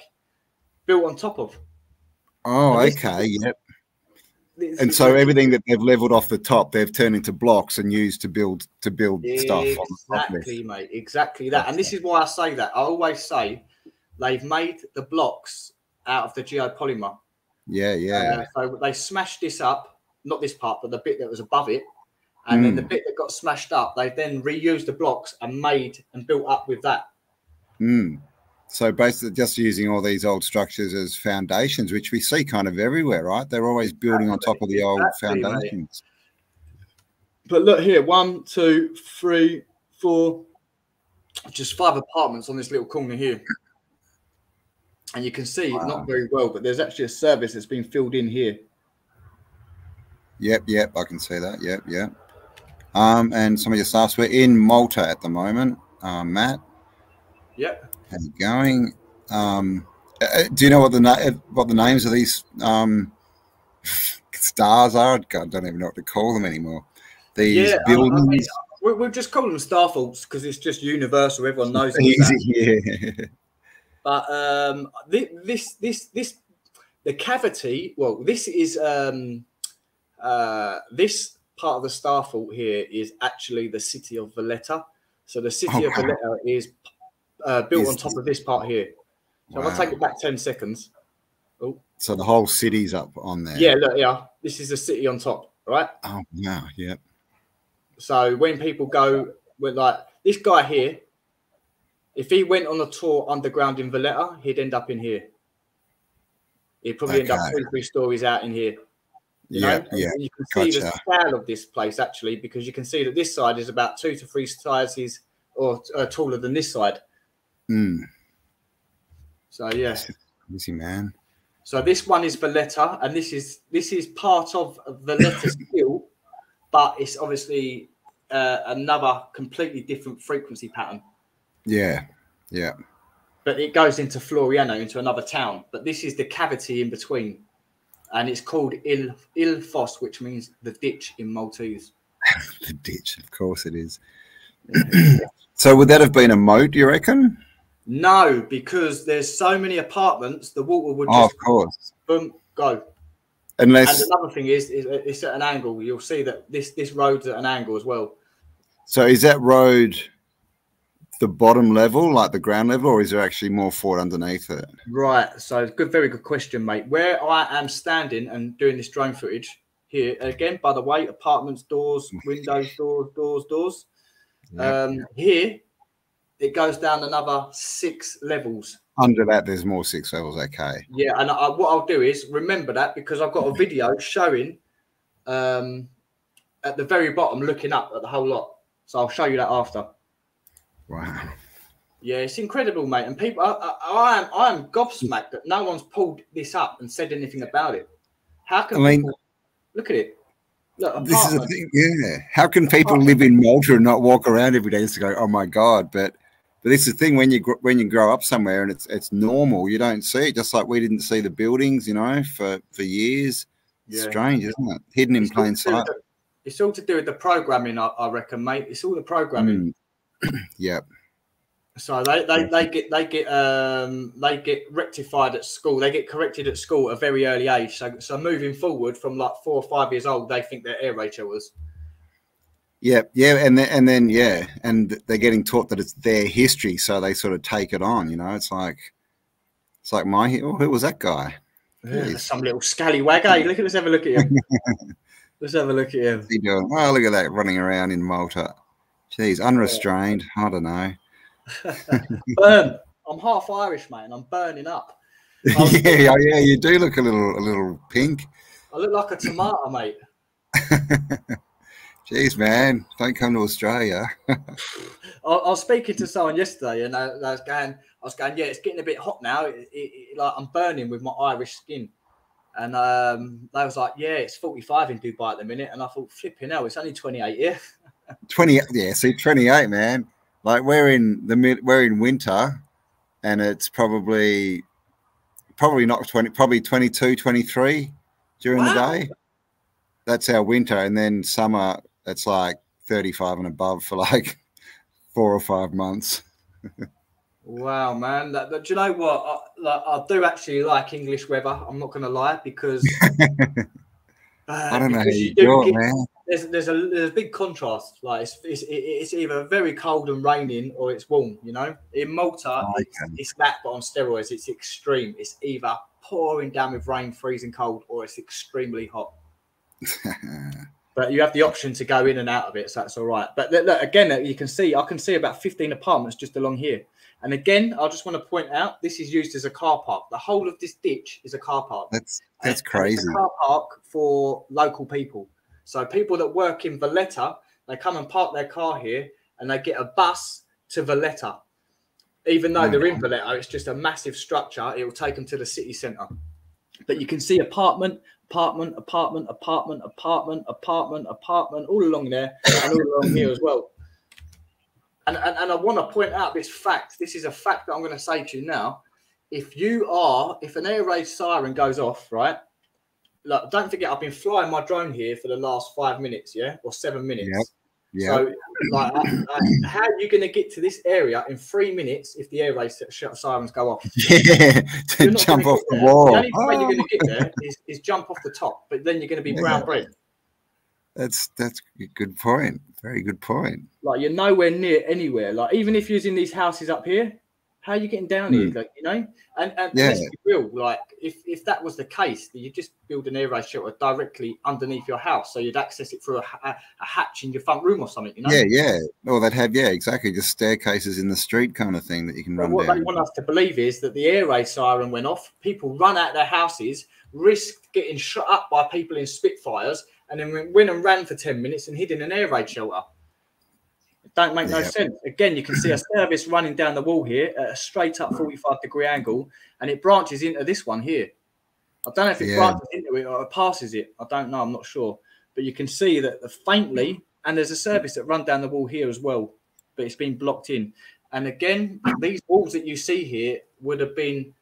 built on top of. oh, and okay. Yep. And so everything that they've leveled off the top, they've turned into blocks and used to build to build stuff. Top of Exactly, mate. Exactly that. And this is why I say that. I always say they've made the blocks out of the geopolymer. Yeah, yeah. Uh, so they smashed this up, not this part, but the bit that was above it. And then the Mm. bit that got smashed up, they then reused the blocks and made and built up with that. Mm. So basically, just using all these old structures as foundations, which we see kind of everywhere, right? They're always building on top of the old Exactly, mate. foundations. But look here one, two, three, four, just five apartments on this little corner here. And you can see, Wow. not very well, but there's actually a service that's been filled in here. Yep, yep, I can see that. Yep, yep. Um, and somebody just asked, we're in Malta at the moment. Um, Matt, Yep. how's it going? Um, uh, do you know what the na- what the names of these um, stars are? God, I don't even know what to call them anymore. These Yeah, I- I mean, buildings. We, we'll just call them star forts because it's just universal. Everyone knows. Easy, yeah. But um, thi- this, this, this, the cavity. Well, this is um, uh, this part of the star fort here is actually the city of Valletta. So the city of. Valletta is uh, built Is- on top of this part here. So if I take Wow. it back ten seconds. Oh. So the whole city's up on there. Yeah, look, yeah, this is the city on top, right? Oh wow. Yep. So when people go with like this guy here, if he went on a tour underground in Valletta, he'd end up in here. He'd probably end up two, three stories out in here. You Yeah. know? Yeah. And you can see the Gotcha. scale of this place actually, because you can see that this side is about two to three sizes or uh, taller than this side. Mm. So yeah. Easy man. So this one is Valletta, and this is this is part of Valletta still, but it's obviously uh, another completely different frequency pattern. Yeah. Yeah. But it goes into Floriana, into another town. But this is the cavity in between, and it's called Il Il Foss, which means the ditch in Maltese. The ditch, of course it is. so would that have been a moat, you reckon? No, because there's so many apartments, the water would Oh, just of course. boom go. Unless And another thing is, is it's at an angle. You'll see that this this road's at an angle as well. so is that road the bottom level, like the ground level, or is there actually more for underneath it? Right. So good, very good question, mate. Where I am standing and doing this drone footage here again, by the way, apartments, doors, windows, doors, doors, doors. Yeah. Um, here it goes down another six levels. Under that, there's more six levels. Okay. Yeah, and I, what I'll do is remember that because I've got a video showing um, at the very bottom, looking up at the whole lot. So I'll show you that after. Wow. Yeah, it's incredible, mate. And people, I, I, I am, I am gobsmacked that no one's pulled this up and said anything about it. How can I mean- people look at it? Look, This is apartment. thing. Yeah. How can people live in Malta and not walk around every day and just go, "Oh my god"? But but this is the thing when you when you grow up somewhere and it's it's normal, you don't see it. Just like we didn't see the buildings, you know, for for years. It's Yeah. Strange, isn't it? Hidden in It's all plain to do with sight. the- It's all to do with the programming, I, I reckon, mate. It's all the programming. Mm. yep. So they, they, they get they get um they get rectified at school. They get corrected at school at a very early age. So so moving forward from like four or five years old, they think they're air raid shelters. Yeah, yeah, and then, and then yeah, and they're getting taught that it's their history, so they sort of take it on. You know, it's like it's like my oh, who was that guy? Yeah, some little scallywag. Hey, look at let's have a look at him. let's have a look at him. He doing? Oh, look at that running around in Malta. Jeez, unrestrained. I don't know. Burn. I'm half Irish, mate, and I'm burning up. yeah, oh, yeah, you do look a little a little pink. I look like a tomato, mate. Jeez, man, don't come to Australia. I, I, was speaking to someone yesterday, and I, I, was going, I was going, yeah, it's getting a bit hot now. It, it, it, like I'm burning with my Irish skin, and um, they was like, yeah, it's 45 in Dubai at the minute, and I thought, flipping hell, it's only 28 here. 20, yeah, see, 28, man. Like we're in the mid, we're in winter, and it's probably, probably not 20, probably 22, 23 during wow. the day. That's our winter, and then summer it's like 35 and above for like four or five months. wow, man! That, that, do you know what? I, like, I do actually like English weather. I'm not going to lie because uh, I don't know how you, do it, man. There's, there's a there's a big contrast. Like it's, it's it's either very cold and raining or it's warm. You know, in Malta oh, it's, it's that, but on steroids. It's extreme. It's either pouring down with rain, freezing cold, or it's extremely hot. but you have the option to go in and out of it, so that's all right. But look, again, you can see I can see about 15 apartments just along here. And again, I just want to point out this is used as a car park. The whole of this ditch is a car park. That's that's and crazy. car park for local people. So people that work in Valletta, they come and park their car here, and they get a bus to Valletta. Even though they're in mm. Valletta, it's just a massive structure. It will take them to the city centre. But you can see apartment apartment, apartment, apartment, apartment, apartment, apartment, all along there and all along here as well. And, and, and I want to point out this fact. This is a fact that I'm going to say to you now. If you are, if an air raid siren goes off, right? Look, don't forget, I've been flying my drone here for the last five minutes, yeah, or seven minutes. Yep. Yeah. So, like, how are you going to get to this area in three minutes if the air raid sirens go off? Yeah, to jump off the there. wall. The only oh. way you're going to get oh. there is, is jump off the top, but then you're going to be yeah. brown bread. That's that's a good point. Very good point. Like you're nowhere near anywhere. Like even if you're in these houses up here, how are you getting down mm. here? Hmm. Like, you know, and, and yeah. let's be real. Like, if, if that was the case, you just build an air raid shelter directly underneath your house, so you'd access it through a, a, a, hatch in your front room or something. You know? Yeah, yeah. Or they'd have yeah, exactly, just staircases in the street kind of thing that you can run. What down. they want us to believe is that the air raid siren went off. People run out of their houses, risked getting shot up by people in Spitfires, and then went and ran for ten minutes and hid in an air raid shelter don't make no sense. Again, you can see a service running down the wall here at a straight up 45 degree angle, and it branches into this one here. I don't know if it yeah. branches into it or it passes it. I don't know. I'm not sure. But you can see that the faintly, and there's a service that run down the wall here as well, but it's been blocked in. And again, these walls that you see here would have been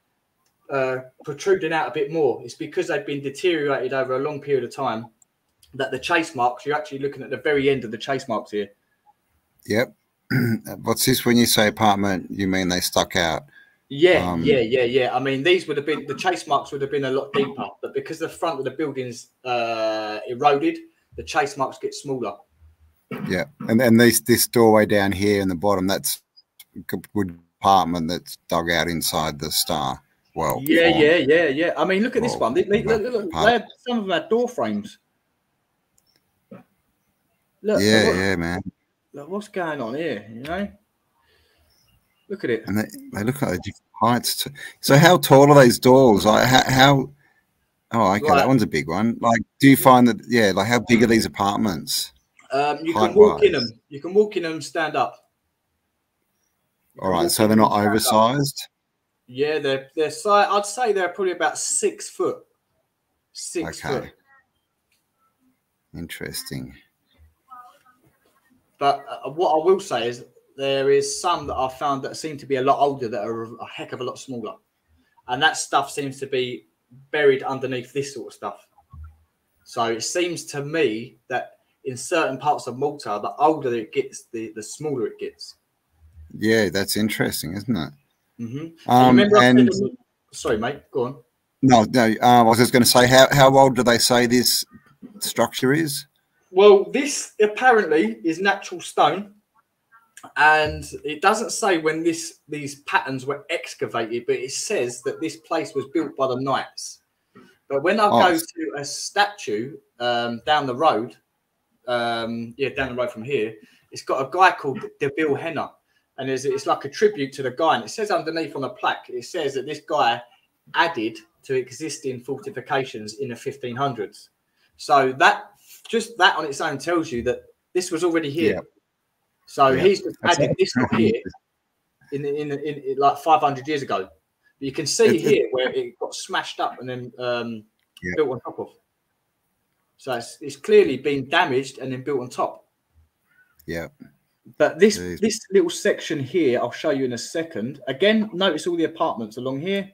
uh, protruding out a bit more. It's because they've been deteriorated over a long period of time that the chase marks, you're actually looking at the very end of the chase marks here. Yep. What's this when you say apartment? You mean they stuck out? Yeah, um, yeah, yeah, yeah. I mean, these would have been the chase marks would have been a lot deeper, but because the front of the building's uh, eroded, the chase marks get smaller. Yeah, and and this this doorway down here in the bottom, that's good apartment that's dug out inside the star. Well, yeah, yeah, yeah, yeah. I mean, look at this one. They, they, look, look, they have, some of them had door frames. Look, yeah, yeah, man like, what's going on here? You know, look at it. And they, they look like different heights. Too. So, how tall are those doors? Like, how? how oh, okay, that one's a big one. Like, do you find that? Yeah, like, how big are these apartments? Um, you can walk in them. You can walk in them, stand up. All right, so they're not oversized. Up. Yeah, they're they're. I'd say they're probably about six foot. Six okay. foot. Interesting. But uh, what I will say is there is some that I've found that seem to be a lot older that are a heck of a lot smaller. And that stuff seems to be buried underneath this sort of stuff. So it seems to me that in certain parts of Malta, the older it gets, the, the smaller it gets. Yeah, that's interesting, isn't it? Mm-hmm. Um, remember I said and sorry, mate. Go on. no, no. Uh, I was just going to say, how how old do they say this structure is? Well, this apparently is natural stone, and it doesn't say when this these patterns were excavated, but it says that this place was built by the knights. But when I Oh. go to a statue um, down the road, um, yeah, down the road from here, it's got a guy called De Vilhena, and it's, it's like a tribute to the guy. And it says underneath on the plaque, it says that this guy added to existing fortifications in the 1500s. So that just that on its own tells you that this was already here. Yeah. So Yeah. he's just That's added it. this here in, in, in, in like 500 years ago. But you can see It's- here where it got smashed up and then um, Yeah. built on top of. So it's, it's clearly been damaged and then built on top. Yeah. But this this little section here, I'll show you in a second. Again, notice all the apartments along here,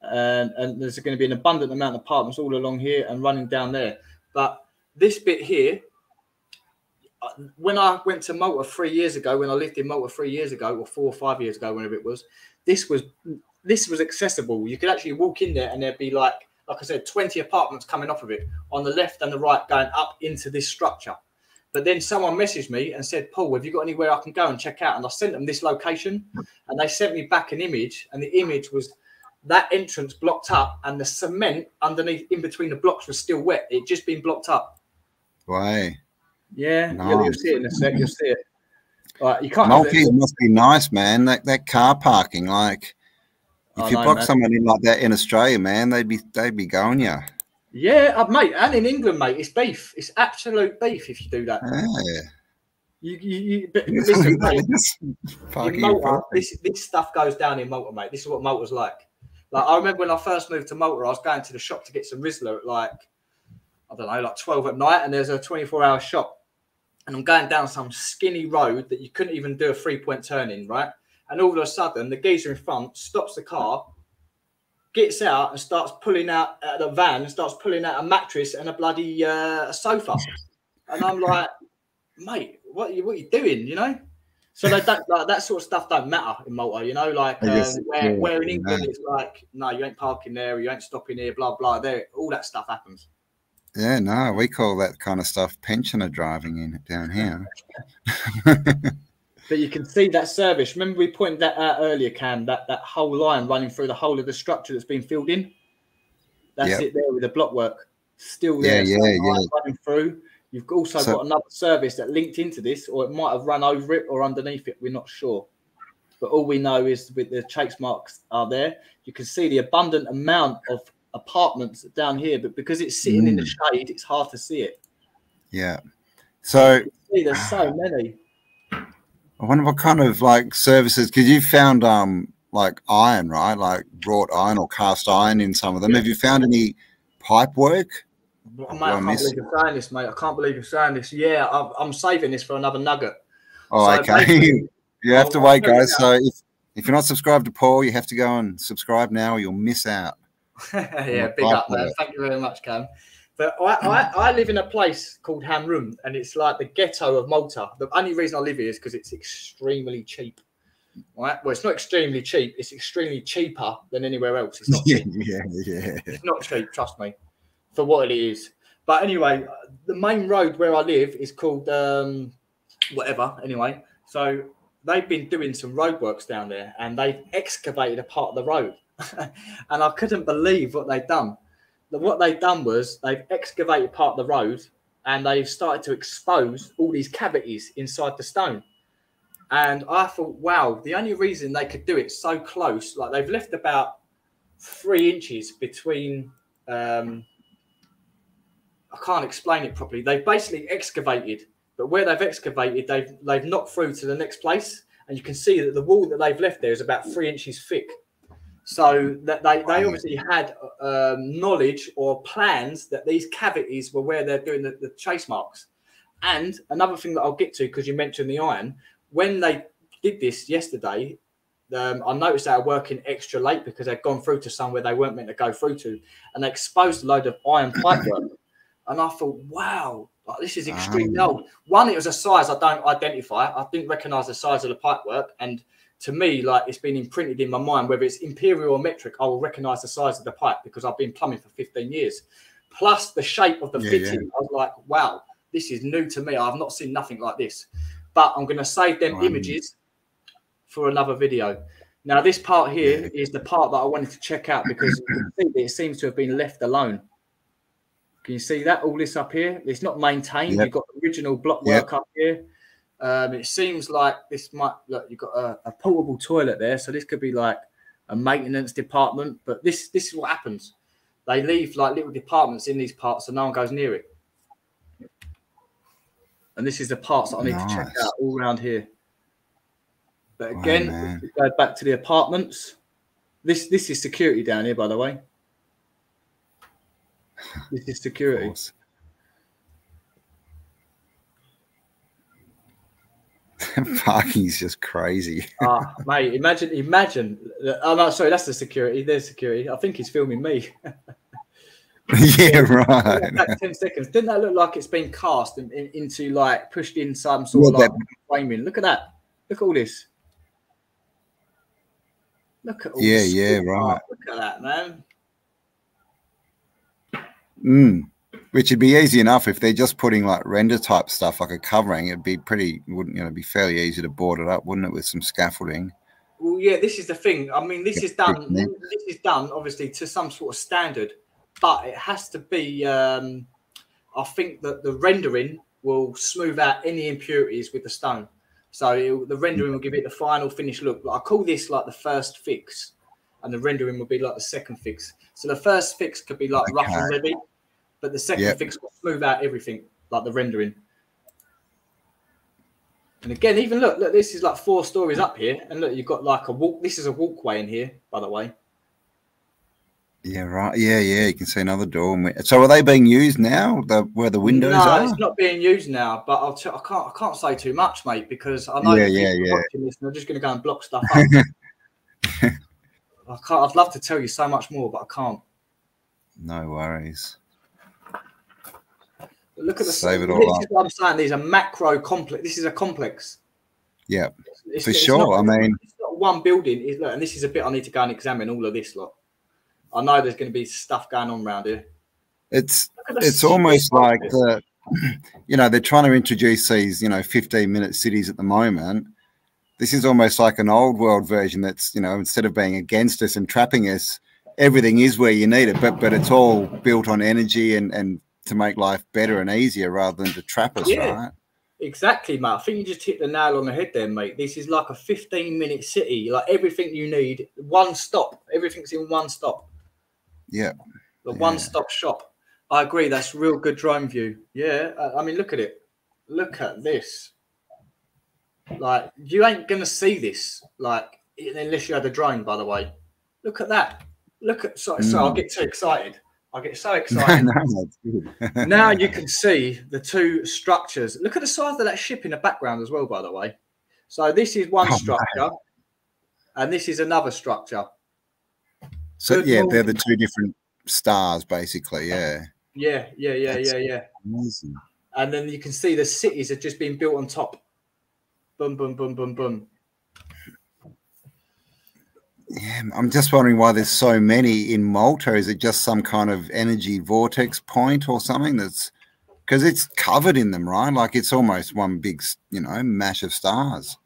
and, and there's going to be an abundant amount of apartments all along here and running down there. But this bit here, uh, when I went to Malta three years ago, when I lived in Malta three years ago, or four or five years ago, whenever it was, this was this was accessible. You could actually walk in there and there'd be like, like I said, 20 apartments coming off of it on the left and the right, going up into this structure. But then someone messaged me and said, Paul, have you got anywhere I can go and check out? And I sent them this location and they sent me back an image. And the image was that entrance blocked up and the cement underneath in between the blocks was still wet. It just been blocked up. Way. Yeah, you'll, you'll see it in a sec. You'll see it. Right, you can't. Maltese must be nice, man. That that car parking, like, if I you know, block someone in like that in Australia, man, they'd be they'd be going you. Yeah, uh, mate, and in England, mate, it's beef. It's absolute beef if you do that. Yeah. You, you, you but listen, mate, Malta, this this stuff goes down in Malta, mate. This is what Malta's like. Like I remember when I first moved to Malta, I was going to the shop to get some Rizla at like I don't know, like twelve at night, and there's a twenty-four hour shop, and I'm going down some skinny road that you couldn't even do a three-point turn in, right? And all of a sudden, the geezer in front stops the car, gets out, and starts pulling out uh, the van, and starts pulling out a mattress and a bloody uh, sofa, and I'm like, mate, what are you what are you doing? You know? So they don't like that sort of stuff don't matter in Malta, you know, like um, where, where in England it's like, no, you ain't parking there, you ain't stopping here, blah blah. There, all that stuff happens. Yeah, no, we call that kind of stuff pensioner driving in down here. But you can see that service. Remember we pointed that out earlier, Cam, that that whole line running through the whole of the structure that's been filled in. That's Yep. it there with the block work still there. yeah, same yeah. Running through. You've also So- got another service that linked into this, or it might have run over it or underneath it. We're not sure. But all we know is with the chase marks are there. You can see the abundant amount of apartments down here, but because it's sitting in the Mm. shade, it's hard to see it. Yeah. So See, there's so many. I wonder what kind of like services because you found um like iron, right? Like wrought iron or cast iron in some of them. Yeah. Have you found any pipe work? Mate, I I can't believe you're saying this, mate. I can't believe you're saying this. Yeah, I'm, I'm saving this for another nugget. Oh, So okay. you have to wait, I'll tell you guys. So if if you're not subscribed to Paul, you have to go and subscribe now, or you'll miss out. yeah, big up, there. Thank you very much, Cam. But I, I, I live in a place called Hamrun, and it's like the ghetto of Malta. The only reason I live here is because it's extremely cheap. Right? Well, it's not extremely cheap. It's extremely cheaper than anywhere else. It's not yeah, cheap. yeah, yeah. It's not cheap, trust me, for what it is. But anyway, the main road where I live is called um, whatever. Anyway, so they've been doing some roadworks down there, and they've excavated a part of the road, and I couldn't believe what they'd done. What they've done was they've excavated part of the road, and they've started to expose all these cavities inside the stone. And I thought, wow, the only reason they could do it so close, like they've left about three inches between um, I can't explain it properly. They've basically excavated, but where they've excavated, they've they've knocked through to the next place, and you can see that the wall that they've left there is about three inches thick. So that they, they obviously had um, knowledge or plans that these cavities were where they're doing the, the chase marks. And another thing that I'll get to because you mentioned the iron, when they did this yesterday, um, I noticed they were working extra late because they'd gone through to somewhere they weren't meant to go through to, and they exposed a load of iron pipework. and I thought, wow, like, this is extremely um, old. One, it was a size I don't identify. I didn't recognise the size of the pipework, and to me, like it's been imprinted in my mind, whether it's imperial or metric, I will recognise the size of the pipe because I've been plumbing for 15 years. Plus the shape of the yeah, fitting, yeah. I was like, wow, this is new to me. I've not seen nothing like this. But I'm going to save them images for another video. Now, this part here yeah. is the part that I wanted to check out because it seems to have been left alone. Can you see that? All this up here, it's not maintained. Yep. You've got original block work yep. up here. Um, it seems like this might look. You've got a, a, portable toilet there, so this could be like a maintenance department. But this this is what happens. They leave like little departments in these parts, so no one goes near it. And this is the parts that I need nice. to check out all around here. But again, oh, go back to the apartments. This this is security down here, by the way. This is security. Parking's just crazy. ah, mate, imagine, imagine. Oh no, sorry, that's the security. There's security. I think he's filming me. yeah, right. Ten seconds. Didn't that look like it's been cast in, in, into like pushed in some sort of like framing? Look at that. Look at all this. Look at all yeah, yeah, right. Look at that, man. Mm. Which would be easy enough if they're just putting like render type stuff like a covering. It'd be pretty, wouldn't you know, be fairly easy to board it up, wouldn't it, with some scaffolding? Well, yeah, this is the thing. I mean, this is done. This is done obviously to some sort of standard, but it has to be. Um, I think that the rendering will smooth out any impurities with the stone. So it, the rendering will give it the final finished look. But I call this like the first fix, and the rendering will be like the second fix. So the first fix could be like okay. rough and ready, but the second yep. fix will smooth out everything, like the rendering. And again, even look, look, this is like four stories up here, and look, you've got like a walk. This is a walkway in here, by the way. Yeah, right. Yeah, yeah. You can see another door. So, are they being used now? The where the windows no, are? it's not being used now. But I'll t- I can't. I can't say too much, mate, because I know yeah, yeah, yeah. watching this and they're just going to go and block stuff up. I can't. I'd love to tell you so much more, but I can't. No worries. Look at the save it all. This up. is what I'm saying. These are macro complex. This is a complex. Yeah, it's, for it's sure. Not, I mean, it's not one building. Is look, and this is a bit I need to go and examine all of this lot. I know there's going to be stuff going on around here. It's it's almost like the, you know, they're trying to introduce these, you know, 15 minute cities at the moment. This is almost like an old world version that's, you know, instead of being against us and trapping us, everything is where you need it, but but it's all built on energy and and to make life better and easier rather than to trap us, yeah, right? Exactly, mate. I think you just hit the nail on the head there, mate. This is like a 15 minute city, like everything you need, one stop. Everything's in one stop. Yeah. The yeah. one stop shop. I agree. That's real good drone view. Yeah. I mean, look at it. Look at this. Like, you ain't going to see this, like, unless you had a drone, by the way. Look at that. Look at, sorry, mm. so I'll get too excited. I get so excited. no, now you can see the two structures. Look at the size of that ship in the background as well, by the way. So this is one oh, structure, man. and this is another structure. So Good yeah, morning. they're the two different stars, basically. Yeah. Yeah, yeah, yeah, That's yeah, yeah. Amazing. And then you can see the cities have just been built on top. Boom, boom, boom, boom, boom. Yeah, I'm just wondering why there's so many in Malta. Is it just some kind of energy vortex point or something that's because it's covered in them, right? Like it's almost one big, you know, mash of stars.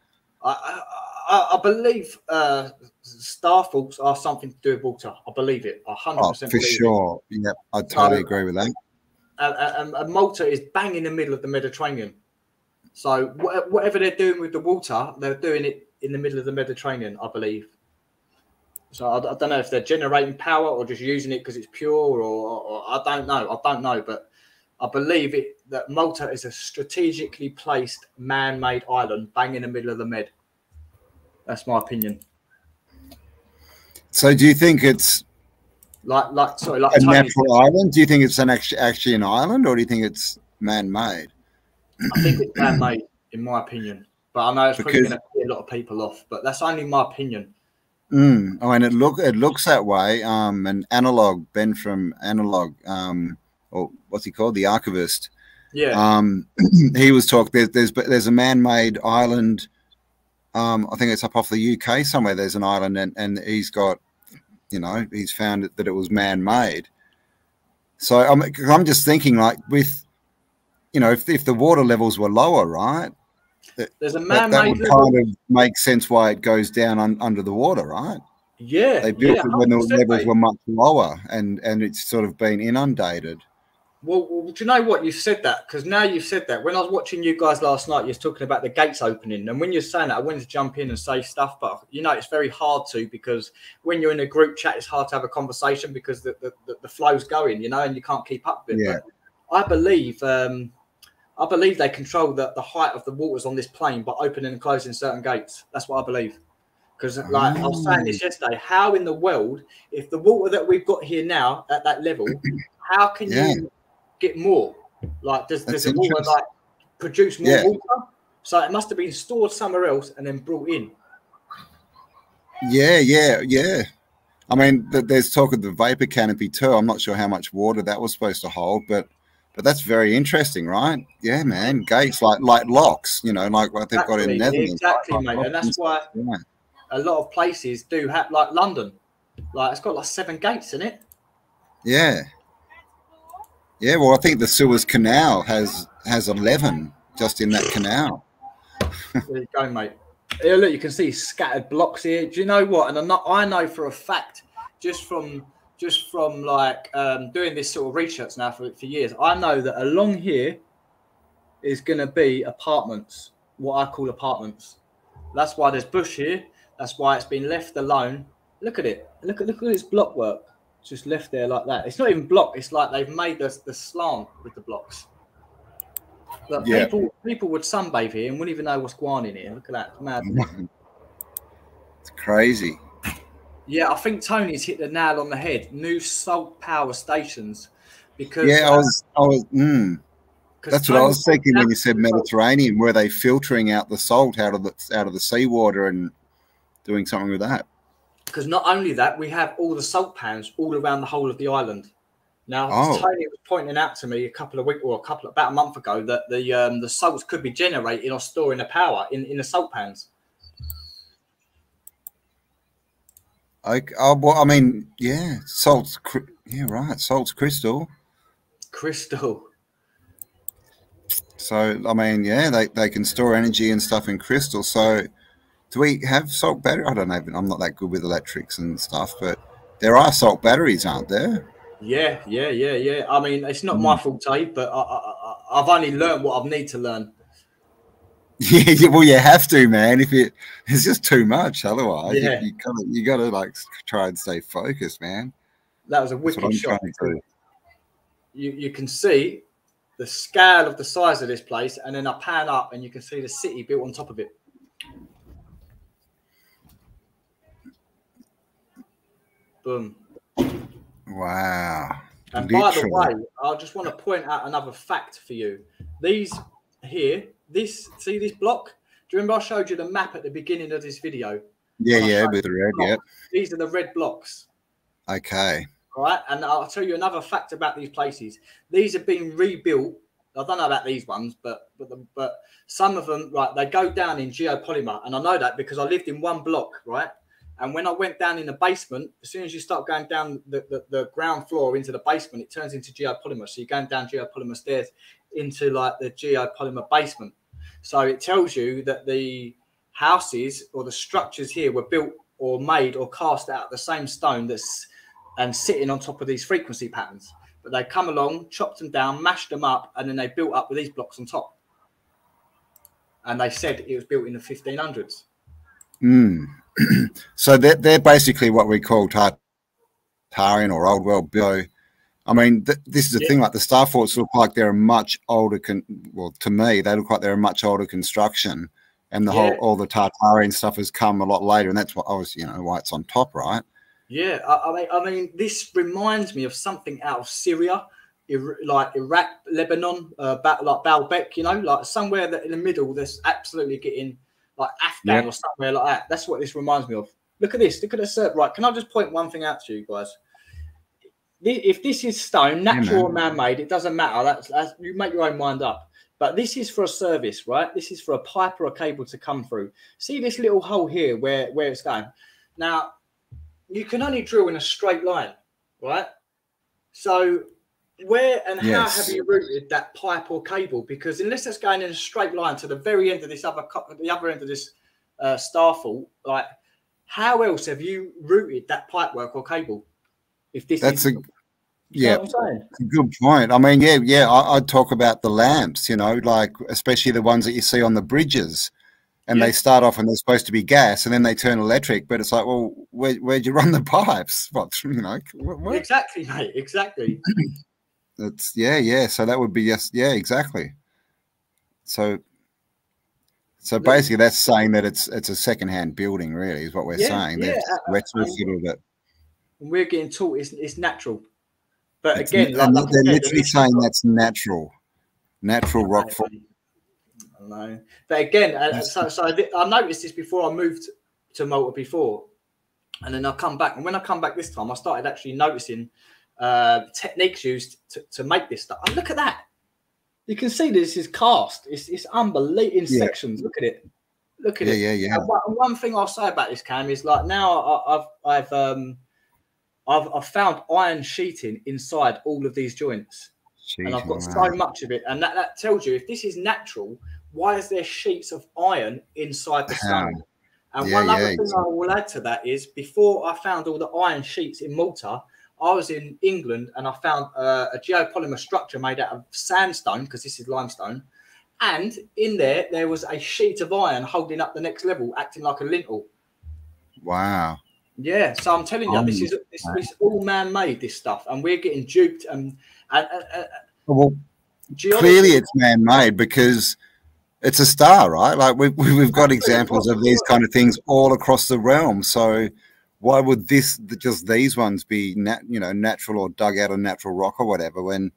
I, I, I believe uh, star forts are something to do with water. I believe it. hundred oh, percent. For sure. It. Yep, I totally agree with that. And, and, Malta is bang in the middle of the Mediterranean. So whatever they're doing with the water, they're doing it in the middle of the Mediterranean, I believe. So I, I don't know if they're generating power or just using it because it's pure, or, or, I don't know. I don't know, but I believe it that Malta is a strategically placed man-made island, bang in the middle of the Med. That's my opinion. So, do you think it's like, like, sorry, like a Tony natural said. island? Do you think it's an actually, actually an island, or do you think it's man-made? I think it's man-made, in my opinion. But I know it's because, probably going to put a lot of people off. But that's only my opinion. Mm, oh, and it look it looks that way. Um, and analog Ben from analog um or what's he called, the archivist. Yeah. Um, he was talking. There's there's there's a man-made island. Um, I think it's up off the UK somewhere. There's an island, and and he's got, you know, he's found that it was man-made. So I'm I'm just thinking like with, you know, if if the water levels were lower, right? There's a That, that man-made would kind of make sense why it goes down un, under the water, right? Yeah. They built yeah, it when the levels were much lower, and and it's sort of been inundated. Well, well, do you know what? You've said that because now you've said that. When I was watching you guys last night, you was talking about the gates opening. And when you're saying that, I wanted to jump in and say stuff, but you know, it's very hard to because when you're in a group chat, it's hard to have a conversation because the, the, the, the flow's going, you know, and you can't keep up with it. Yeah. But I believe, um, I believe they control the, the height of the waters on this plane by opening and closing certain gates. That's what I believe. Because, like I was saying this yesterday, how in the world, if the water that we've got here now at that level, how can Yeah. you get more? Like, does, does the water like produce more Yeah. water? So it must have been stored somewhere else and then brought in. Yeah, yeah, yeah. I mean, there's talk of the vapor canopy too. I'm not sure how much water that was supposed to hold, but but that's very interesting, right? Yeah, man. Gates like like locks, you know, like what they've got in Exactly, Netherlands. exactly, like mate. And that's why. Yeah. a lot of places do have, like London, like it's got like seven gates in it. Yeah. Yeah, well, I think the Suez Canal has has eleven just in that canal. There you go, mate. Here, look, you can see scattered blocks here. Do you know what? And I'm not, I know for a fact, just from just from like um, doing this sort of research now for, for years, I know that along here is going to be apartments, what I call apartments. That's why there's bush here. That's why it's been left alone. Look at it. Look at look at this block work. It's just left there like that. It's not even block. It's like they've made the, the slant with the blocks. Look, Yeah. people people would sunbathe here and wouldn't even know what's going on in here. Look at that. It's mad. it's crazy. Yeah, I think Tony's hit the nail on the head. New salt power stations, because Yeah, I was I was mm, that's what I was thinking when you said Mediterranean. Were they filtering out the salt out of the out of the seawater and doing something with that? Because not only that, we have all the salt pans all around the whole of the island. Now, Oh. Tony was pointing out to me a couple of weeks or a couple about a month ago that the um, the salts could be generating or storing the power in, in the salt pans. I, oh, well, I mean, yeah, salt's cr- yeah, right, salt's crystal. Crystal. So I mean, yeah, they, they can store energy and stuff in crystal. So do we have salt battery? I don't know. I'm not that good with electrics and stuff, but there are salt batteries, aren't there? Yeah, yeah, yeah, yeah. I mean, it's not my hmm. forte, but I, I, I, I've only learned what I need to learn. Yeah, yeah, well, you have to, man. If it, it's just too much, otherwise, you- Yeah. you, gotta you gotta like try and stay focused, man. That was a wicked shot. trying to do. you, you can see the scale of the size of this place, and then I pan up and you can see the city built on top of it. Boom. Wow. And by the way, I just want to point out another fact for you. These here, this see this block. Do you remember I showed you the map at the beginning of this video? Yeah, yeah, with the red, block. yep. These are the red blocks. Okay. All right, and I'll tell you another fact about these places. These have been rebuilt. I don't know about these ones, but but the, but some of them, right? They go down in geopolymer, and I know that because I lived in one block, right? And when I went down in the basement, as soon as you start going down the, the, the ground floor into the basement, it turns into geopolymer. So you're going down geopolymer stairs into like the geopolymer basement. So it tells you that the houses or the structures here were built or made or cast out of the same stone that's and sitting on top of these frequency patterns. But they come along, chopped them down, mashed them up, and then they built up with these blocks on top. And they said it was built in the 1500s. Mm. so they're, they're basically what we call Tartarian or Old World Bio. I mean, th- this is the Yeah. thing. Like the Star Forts look like they're a much older. Con- well, to me, they look like they're a much older construction, and the Yeah. whole all the Tartarian stuff has come a lot later, and that's what I was, you know, why it's on top, right? Yeah, I, I mean, I mean, this reminds me of something out of Syria, Ir- like Iraq, Lebanon, uh, ba- like Baalbek, you know, like somewhere that in the middle that's absolutely getting like Afghan or somewhere like that. That's what this reminds me of. Look at this. Look at this. Uh, right, can I just point one thing out to you guys? If this is stone, natural man. or man-made, it doesn't matter. That's, that's you make your own mind up. But this is for a service, right? This is for a pipe or a cable to come through. See this little hole here where where it's going. Now, you can only drill in a straight line, right? So, where and how have you routed that pipe or cable? Because unless it's going in a straight line to the very end of this other the other end of this uh, starfort, like how else have you routed that pipe work or cable? If this That's is, a yeah, good point. I mean, yeah, yeah. I, I'd talk about the lamps. You know, like especially the ones that you see on the bridges, and Yeah. they start off and they're supposed to be gas, and then they turn electric. But it's like, well, where where'd you run the pipes? What you know? What? Exactly, mate. Exactly. It's yeah, yeah. So that would be yes, yeah, exactly. So, so basically, that's saying that it's it's a second-hand building, really, is what we're Yeah, saying. yeah, retrofitted it. And we're getting taught it's, it's natural. But It's- again, like, like they're said, literally saying that's natural, natural rock fall. I know. But again, so, so I I noticed this before I moved to Malta before. And then I come back. And when I come back this time, I started actually noticing uh, techniques used to, to make this stuff. And look at that. You can see this is cast. It's, it's unbelievable in Yeah. sections. Look at it. Look at Yeah, it. yeah, yeah. And one, one thing I'll say about this cam is like now I, I've I've um I've, I've found iron sheeting inside all of these joints, and I've got so much of it, and that, that tells you if this is natural, why is there sheets of iron inside the stone? And Yeah, one other yeah, thing exactly. I will add to that is before I found all the iron sheets in Malta, I was in England and I found uh, a geopolymer structure made out of sandstone because this is limestone. And in there, there was a sheet of iron holding up the next level, acting like a lintel. Wow. Yeah, so I'm telling you, this Um, is this, this all man-made. This stuff, and we're getting duped. And, and, and, and Well, geology- clearly it's man-made because it's a star, right? Like we've we've got examples of these kind of things all across the realm. So why would this just these ones be nat, you know natural or dug out of natural rock or whatever? When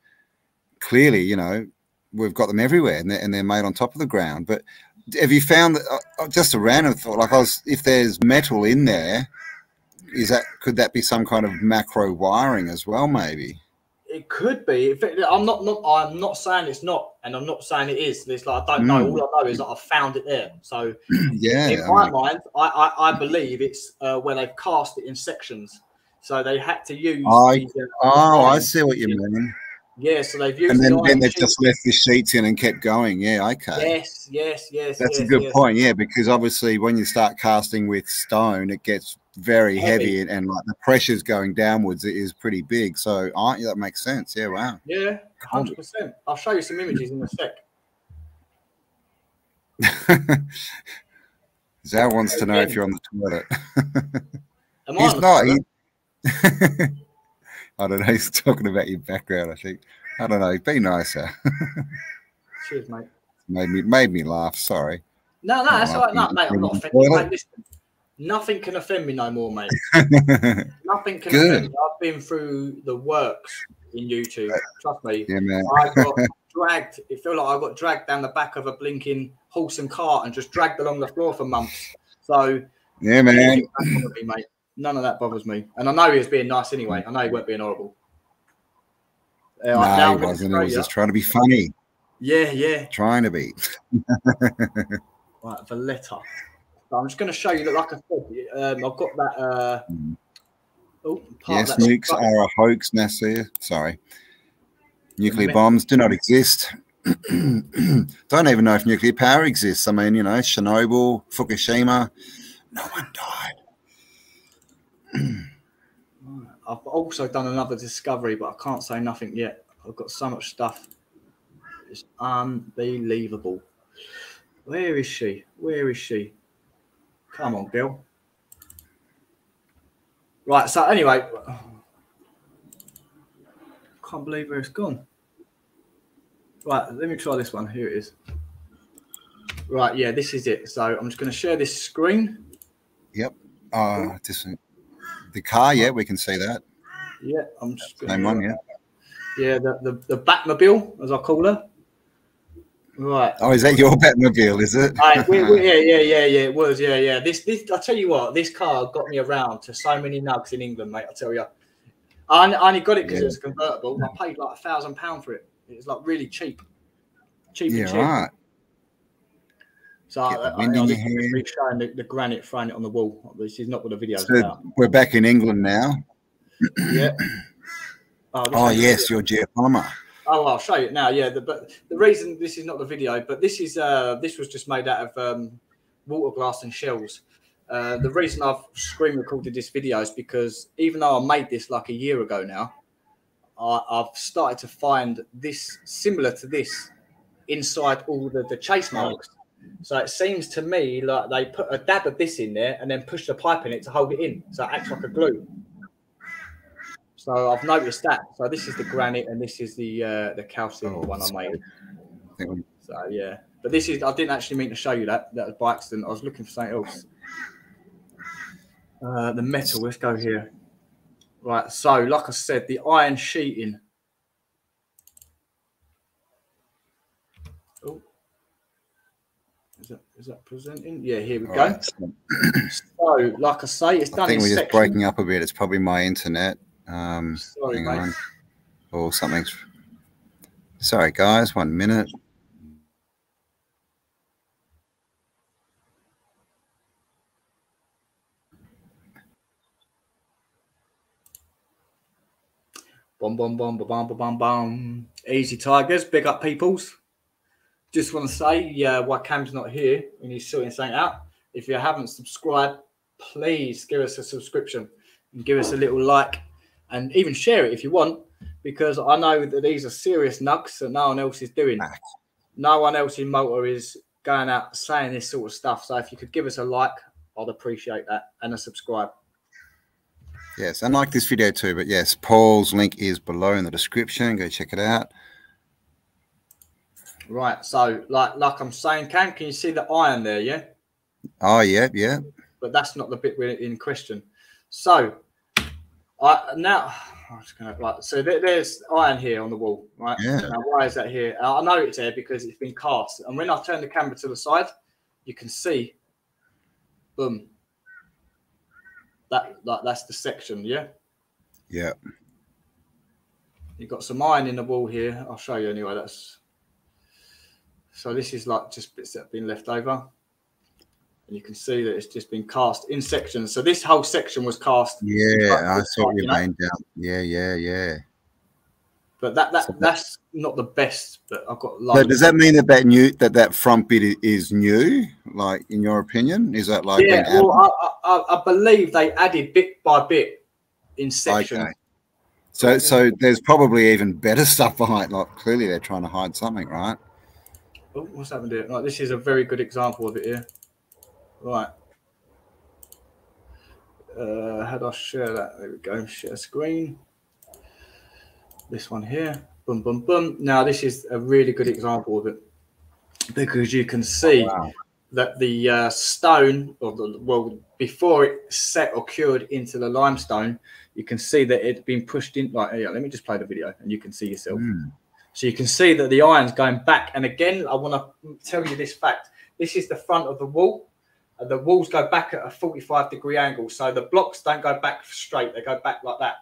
clearly you know we've got them everywhere and they're, and they're made on top of the ground. But have you found that? Uh, uh, just a random thought, like I was, if there's metal in there, is that could that be some kind of macro wiring as well? Maybe. It could be. I'm not, not. I'm not saying it's not, and I'm not saying it is. It's like I don't know. Mm. All I know is that I found it there. So yeah. in I my mean, mind, I, I, I believe it's uh, where they've cast it in sections. So they had to use. I- these, uh, oh, I see what you mean. Yeah, so they've used. and then, the then they've sheets. just left the sheets in and kept going. Yeah, okay. Yes, yes, yes. That's a good yes. point. Yeah, because obviously when you start casting with stone, it gets very heavy, Heavy. and, and like the pressure's going downwards it is pretty big. So I yeah, that makes sense. Yeah, wow. Yeah, hundred percent. I'll show you some images in a sec. Zal wants to know if you're on the toilet. Am I He's the not. He, I don't know. He's talking about your background. I think. I don't know. Be nicer. Cheers, mate. made me made me laugh. Sorry. No, no, that's all right. No, mate, I'm not offended. Mate, listen, nothing can offend me no more, mate. Nothing can Good. offend me. I've been through the works in YouTube. Trust me. yeah, man. I got dragged. It felt like I got dragged down the back of a blinking horse and cart and just dragged along the floor for months. So, Yeah, man. me, mate. None of that bothers me. And I know he was being nice anyway. I know he weren't being horrible. Uh, No, he wasn't. He was just trying to be funny. Yeah, yeah. Trying to be. Right, Valletta. I'm just going to show you. Look, like I said, um, I've got that. Uh, Mm. oh, Yes, nukes are a hoax, Nasir. Sorry. Nuclear bombs do not exist. Don't even know if nuclear power exists. I mean, you know, Chernobyl, Fukushima, no one died. I've also done another discovery, but I can't say nothing yet. I've got so much stuff. It's unbelievable. Where is she? Where is she? Come on, Bill. Right. So anyway, can't believe where it's gone. Right. Let me try this one. Here it is. Right. Yeah. This is it. So I'm just going to share this screen. Yep. Uh, oh, just the car, yeah, we can see that. Yeah. I'm just gonna, Same one, yeah. Yeah. The the the Batmobile, as I call her. Right. Oh, is that your Batmobile, is it? Right, we, we, yeah, yeah, yeah, yeah. It was, yeah, yeah. This, this. I tell you what, this car got me around to so many nugs in England, mate. I tell you, I, I only got it because Yeah. it was a convertible. I paid like a thousand pound for it. It was like really cheap, cheap Yeah, and cheap. right. So I, Get I, I, just showing the, the granite throwing it on the wall. This is not what the video's So about. we're back in England now. Yeah. Oh, Oh yes, video. you're Jeff Palmer. Oh, I'll show you it now. Yeah, the, but the reason this is not the video, but this is uh, this was just made out of um, water glass and shells. Uh, the reason I've screen recorded this video is because even though I made this like a year ago now, I, I've started to find this similar to this inside all the, the chase marks. So it seems to me like they put a dab of this in there and then push the pipe in it to hold it in. So it acts like a glue. So I've noticed that. So this is the granite and this is the uh, the calcium Oh, one I made. So yeah, but this is I didn't actually mean to show you that. That was by accident. I was looking for something else. Uh, the metal. Let's go here. Right. So like I said, the iron sheeting. Oh, is that is that presenting? Yeah, here we all go. right, so like I say, it's done. I think in we're just breaking up a bit. It's probably my internet. Um, Sorry, hang mate. on. Or something's. Sorry, guys. One minute. Bum bum bum bum bum bum bum. Easy Tigers, big up peoples. Just want to say, yeah, why Cam's not here and he's sorting something out. If you haven't subscribed, please give us a subscription and give us a little like and even share it if you want, because I know that these are serious nugs that no one else is doing. No one else in Malta is going out saying this sort of stuff. So if you could give us a like, I'd appreciate that and a subscribe. Yes, and like this video too. But yes, Paul's link is below in the description. Go check it out. Right. So like like I'm saying, Cam, can you see the iron there? Yeah. Oh, yeah, yeah. but that's not the bit we're in question. So, I now I'm just gonna right. So there, there's iron here on the wall, right? Yeah. Now, why is that here? Uh, I know it's there because it's been cast, and when I turn the camera to the side, you can see, boom. That like that's the section, yeah. Yeah. You've got some iron in the wall here. I'll show you anyway. That's so this is like just bits that have been left over. And you can see that it's just been cast in sections. So this whole section was cast, Yeah, I saw like, you laying down. Yeah, yeah, yeah. but that So- that that's not the best. But I've got So does that mean that that new that that front bit is new? Like in your opinion, is that like yeah, well, I, I, I believe they added bit by bit in sections. Okay. So so there's probably even better stuff behind. Like clearly they're trying to hide something, right? Oh, what's happened here? Right, this is a very good example of it here. Right. Uh, how do I share that? There we go. Share screen. This one here. Boom, boom, boom. Now, this is a really good example of it because you can see Wow. that the uh, stone, or the well, before it set or cured into the limestone, you can see that it'd been pushed in. Like, yeah, let me just play the video, and you can see yourself. Mm. So you can see that the iron's going back. And again, I want to tell you this fact. This is the front of the wall. The walls go back at a 45 degree angle. So the blocks don't go back straight. They go back like that.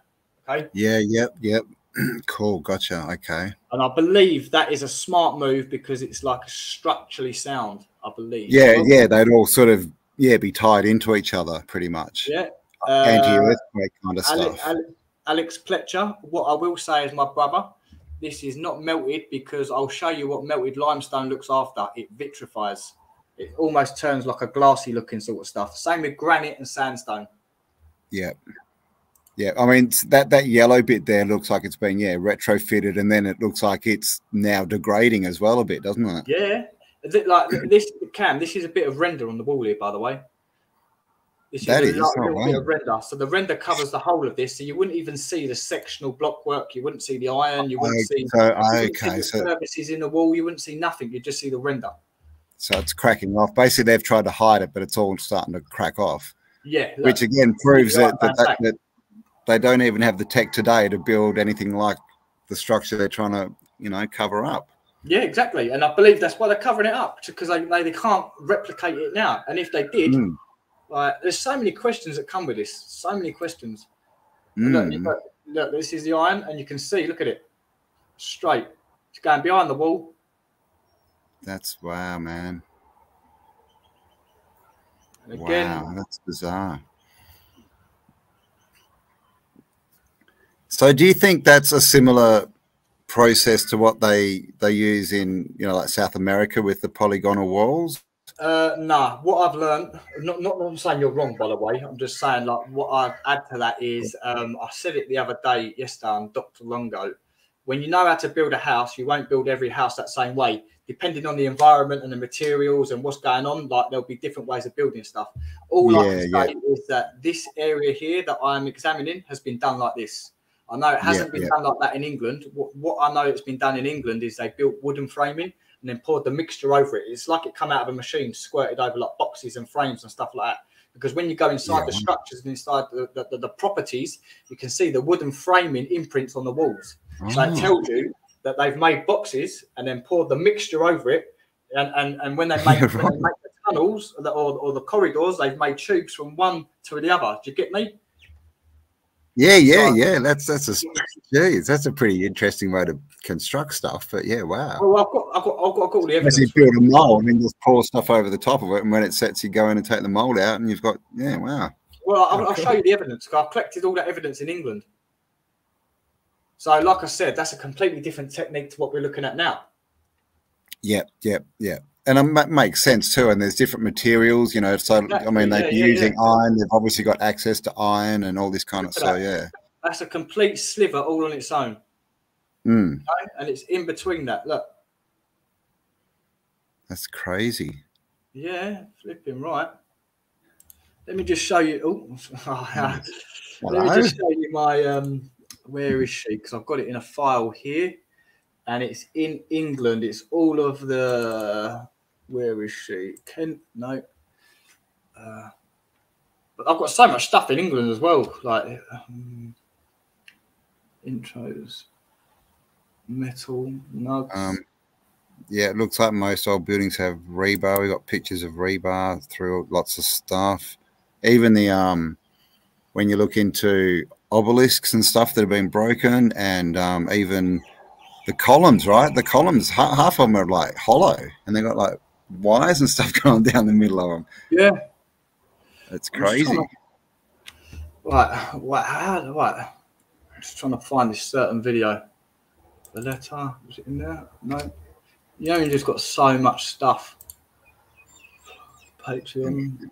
Okay. Yeah, yep, yep. cool, gotcha. Okay. And I believe that is a smart move because it's like structurally sound, I believe. Yeah, Well, yeah, they'd all sort of yeah be tied into each other pretty much. Yeah. Anti-earthquake uh, kind of stuff. Ale- Alex Pletcher, what I will say is my brother, this is not melted because I'll show you what melted limestone looks after. It vitrifies. It almost turns like a glassy looking sort of stuff. Same with granite and sandstone. Yeah. Yeah, I mean that that yellow bit there looks like it's been yeah retrofitted, and then it looks like it's now degrading as well a bit, doesn't it? Yeah. Like this Cam, this is a bit of render on the wall here, by the way. This That a is, little oh, bit wow. of render. So the render covers the whole of this. So you wouldn't even see the sectional block work. You wouldn't see the iron. You wouldn't oh, see, So wouldn't see okay, the so surfaces in the wall. You wouldn't see nothing. You'd just see the render. So it's cracking off. Basically, they've tried to hide it, but it's all starting to crack off, Yeah. which again proves that that, that that they don't even have the tech today to build anything like the structure they're trying to you know cover up. Yeah, exactly. And I believe that's why they're covering it up because they, they, they can't replicate it now. And if they did, Mm, like, there's so many questions that come with this. So many questions. Look, mm. you've look, this is the iron, and you can see, look at it, straight. It's going behind the wall. That's wow, man. And again, wow, that's bizarre. So, do you think that's a similar process to what they they use in you know like South America with the polygonal walls? Uh, nah, what I've learned, not, not not saying you're wrong, by the way. I'm just saying like what I've add to that is um, I said it the other day, yesterday on Dr. Longo. When you know how to build a house, you won't build every house that same way. Depending on the environment and the materials and what's going on, like there'll be different ways of building stuff. All I Yeah, can yeah. say is that this area here that I'm examining has been done like this. I know it hasn't Yeah, been yeah. done like that in England. What, what I know it's been done in England is they built wooden framing and then poured the mixture over it. It's like it come out of a machine, squirted over like boxes and frames and stuff like that. Because when you go inside Yeah. the structures and inside the, the, the, the properties, you can see the wooden framing imprints on the walls. So it Oh, tells you that they've made boxes and then poured the mixture over it. And, and, and when they make, when they make the tunnels or the, or, or the corridors, they've made tubes from one to the other. Do you get me? yeah, yeah, yeah. That's that's a geez, that's a pretty interesting way to construct stuff. But yeah, wow. Well, I've got, I've got, I've got, I've got all the As you build a mold and then just pour stuff over the top of it, and when it sets, you go in and take the mold out, and you've got yeah, wow. Well, I'll, I'll show you the evidence. I've collected all that evidence in England. So, like I said, that's a completely different technique to what we're looking at now. Yep, yep, yep. And it ma- makes sense too. And there's different materials, you know. So I mean, they'd yeah, be yeah, using iron. They've obviously got access to iron and all this kind of. Look at So yeah, That's a complete sliver all on its own, mm, okay? and it's in between that. Look, that's crazy. yeah, flipping right. Let me just show you. Oh, let me just show you my. um Where is she? Because I've got it in a file here, and it's in England. It's all of the. Where is she? Kent? No. Uh, but I've got so much stuff in England as well, like um, intros, metal, nugs. Um, yeah, it looks like most old buildings have rebar. We got pictures of rebar through lots of stuff. Even the um, when you look into obelisks and stuff that have been broken, and um, even the columns, right? The columns, ha- half of them are like hollow, and they got like wires and stuff going down the middle of them. yeah. It's crazy. right, how, right. I'm just trying to find this certain video. The letter was it in there? No. You only just got so much stuff. Patreon.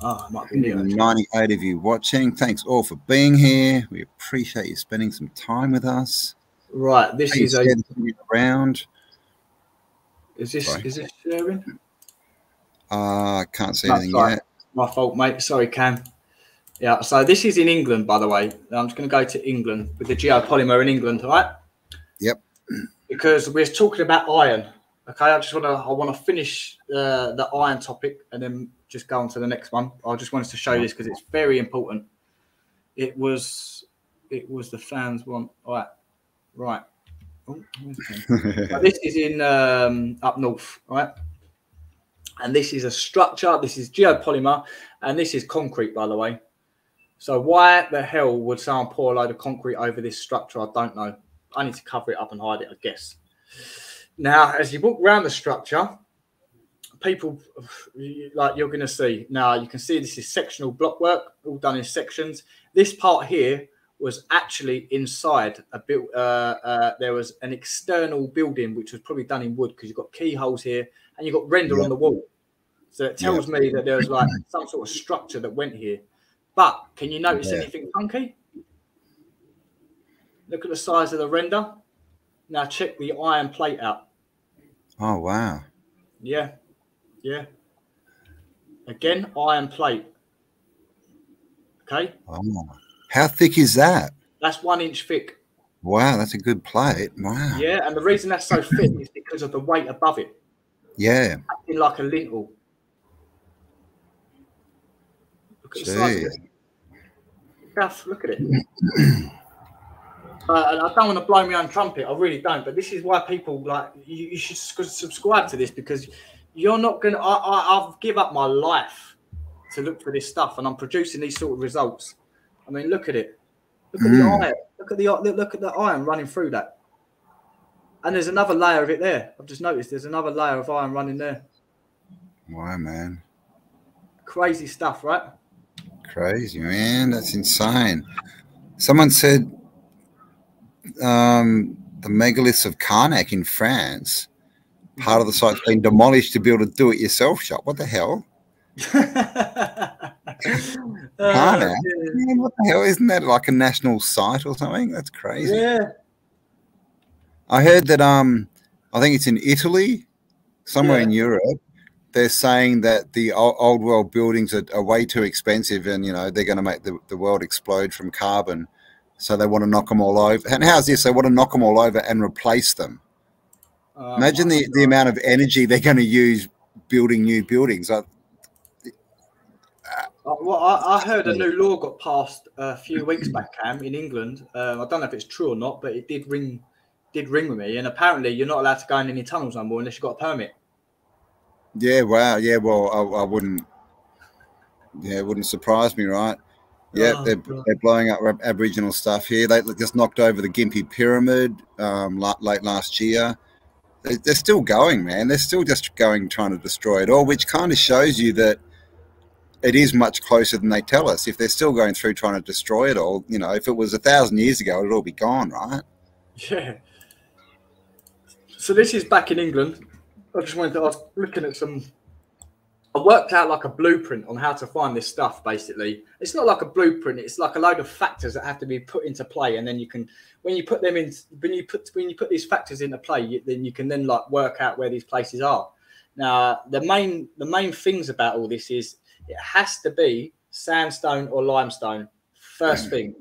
Oh, it might be here. actually. 98 of you watching. Thanks all for being here. We appreciate you spending some time with us. Right, this Please is a. around. Is this Sorry. is this sharing? Uh, can't see That's anything right. yet. My fault, mate. Sorry, Cam. Yeah, so this is in England, by the way. I'm just going to go to England with the geopolymer in England, all right? Yep. Because we're talking about iron. Okay, I just want to I want to finish uh, the iron topic and then just go on to the next one. I just wanted to show this because it's very important. It was it was the fans one. All right, right. Oh, where's the pen? Now, this is in um, up north, right? And this is a structure. This is geopolymer, and this is concrete, by the way. So why the hell would someone pour a load of concrete over this structure? I don't know. I need to cover it up and hide it, I guess. Now, as you walk around the structure, people like you're going to see. Now you can see this is sectional block work, all done in sections. This part here was actually inside a built. Uh, uh, there was an external building which was probably done in wood because you've got keyholes here and you've got render Yeah. on the wall. So it tells me that there was like some sort of structure that went here. But can you notice Yeah. anything funky? Look at the size of the render. Now check the iron plate out. oh wow. Yeah, yeah. Again, iron plate. Okay, Oh. How thick is that? that's one inch thick. Wow, that's a good plate. Wow. Yeah, and the reason that's so thick is because of the weight above it, Yeah. acting like a lintel. Look at the size of. Gaff, look at it. Uh, and I don't want to blow my own trumpet. I really don't. But this is why people like you, you should subscribe to this because you're not gonna. I, I, I've give up my life to look for this stuff, and I'm producing these sort of results. I mean, look at it. Look at mm. the iron. Look at the look at the iron running through that. And there's another layer of it there. I've just noticed there's another layer of iron running there. Why, man? Crazy stuff, right? Crazy, man. That's insane. Someone said um, the megaliths of Carnac in France, part of the site's been demolished to build a do it yourself shop. What the hell? Carnac? Man, what the hell? Isn't that like a national site or something? That's crazy. Yeah. I heard that um I think it's in Italy, somewhere yeah. in Europe. They're saying that the old world buildings are, are way too expensive, and you know they're going to make the, the world explode from carbon. So they want to knock them all over. And how's this? They want to knock them all over and replace them. Uh, Imagine the, the amount of energy they're going to use building new buildings. I, uh, well, I, I, heard a new law got passed a few weeks back, Cam, in England. Um, I don't know if it's true or not, but it did ring did ring with me. And apparently, you're not allowed to go in any tunnels no more unless you've got a permit. Yeah, wow. Yeah, well, I, I wouldn't. Yeah, it wouldn't surprise me, right? Yeah, oh, they're, they're blowing up Aboriginal stuff here. They just knocked over the Gympie Pyramid um, late last year. They're still going, man. They're still just going, trying to destroy it all, which kind of shows you that it is much closer than they tell us. If they're still going through trying to destroy it all, you know, if it was a thousand years ago, it'd all be gone, right? Yeah. So this is back in England. I just wanted to ask, looking at some. I worked out like a blueprint on how to find this stuff. Basically, it's not like a blueprint. It's like a load of factors that have to be put into play, and then you can, when you put them in, when you put when you put these factors into play, you, then you can then like work out where these places are. Now, the main the main things about all this is it has to be sandstone or limestone. First mm. thing.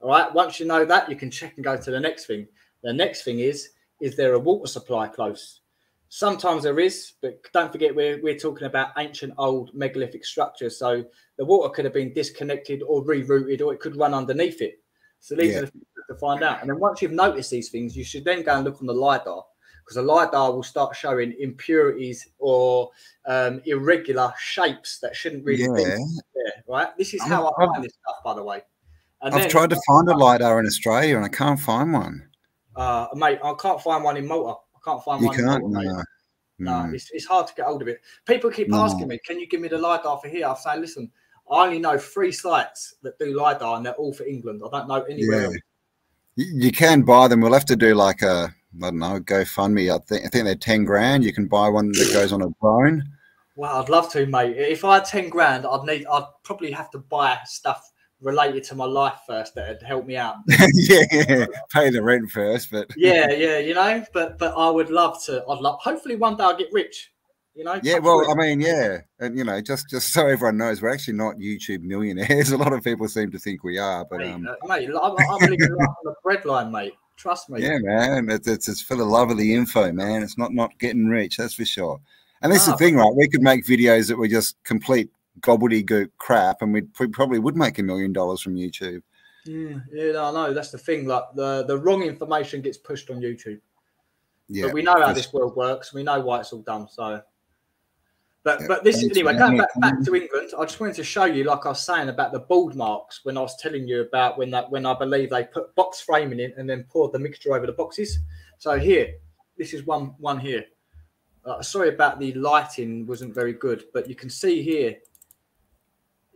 All right. Once you know that, you can check and go to the next thing. The next thing is, is there a water supply close? Sometimes there is, but don't forget we're, we're talking about ancient old megalithic structures. So the water could have been disconnected or rerouted, or it could run underneath it. So these yeah. are the things to find out. And then once you've noticed these things, you should then go and look on the LiDAR because the LiDAR will start showing impurities or um, irregular shapes that shouldn't really yeah. be there, right? This is how i find this stuff, by the way. And I've then, tried to find a LiDAR in Australia and I can't find one. Uh, mate, I can't find one in Malta. I can't find you one. Can't, Malta, no. no. it's, it's hard to get hold of it. People keep no. asking me, can you give me the LiDAR for here? I say, listen, I only know three sites that do LiDAR and they're all for England. I don't know anywhere yeah. You can buy them. We'll have to do like a I don't know, GoFundMe. I think I think they're ten grand. You can buy one that goes on a drone. Well, I'd love to, mate. If I had ten grand, I'd need. I'd probably have to buy stuff related to my life first that had helped me out. yeah, yeah, pay the rent first, but yeah, yeah, you know. But but I would love to. I'd love. Hopefully, one day I'll get rich. You know. Yeah, well, I mean, yeah, and you know, just just so everyone knows, we're actually not YouTube millionaires. A lot of people seem to think we are, but mate, um, uh, mate I'm, I'm living on the breadline, mate. Trust me. Yeah, man. It's, it's, it's for the love of the info, man. It's not not getting rich, that's for sure. And this is the thing, right? We could make videos that were just complete gobbledygook crap, and we probably would make a million dollars from YouTube. Yeah, yeah, no, no, that's the thing. Like the the wrong information gets pushed on YouTube. Yeah, but we know how this world works. We know why it's all done. So but yeah, but this anyway, going back, back to England, I just wanted to show you, like I was saying about the bald marks when I was telling you about when that when I believe they put box framing in and then poured the mixture over the boxes. So here, this is one one here. Uh, sorry about the lighting wasn't very good, but you can see here,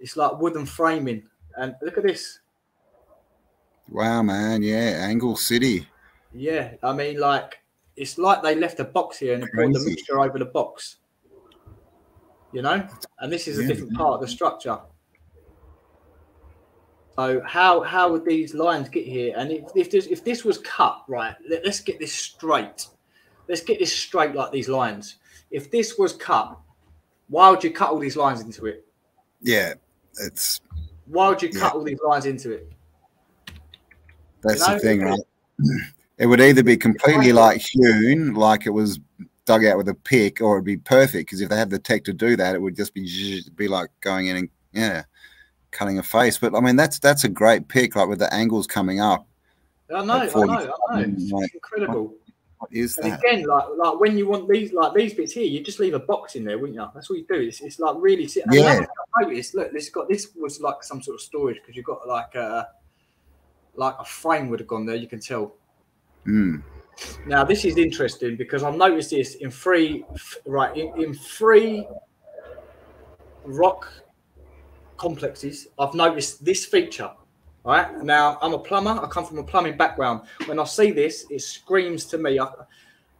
it's like wooden framing, and look at this. Wow, man! Yeah, Angle City. Yeah, I mean, like it's like they left a box here and poured the mixture over the box you know, and this is a different part of the structure. So how how would these lines get here? And if if this if this was cut right, let, us get this straight. Let's get this straight like these lines. If this was cut, why would you cut all these lines into it? Yeah, it's. Why would you cut all these lines into it? That's you know? the thing, right? It would either be completely like hewn, like it was dug out with a pick, or it'd be perfect because if they had the tech to do that, it would just be be like going in and yeah, cutting a face. But I mean, that's that's a great pick, like with the angles coming up. I know, I know, I know. It's like, incredible. What, is and that? Again, like like when you want these like these bits here, you just leave a box in there, wouldn't you? That's what you do. It's, it's like really. Yeah. I noticed. Look, this got this was like some sort of storage because you've got like a like a frame would have gone there. You can tell. Mm. Now this is interesting because I've noticed this in three right in, in three rock complexes. I've noticed this feature. Right now, I'm a plumber. I come from a plumbing background. When I see this, it screams to me. I,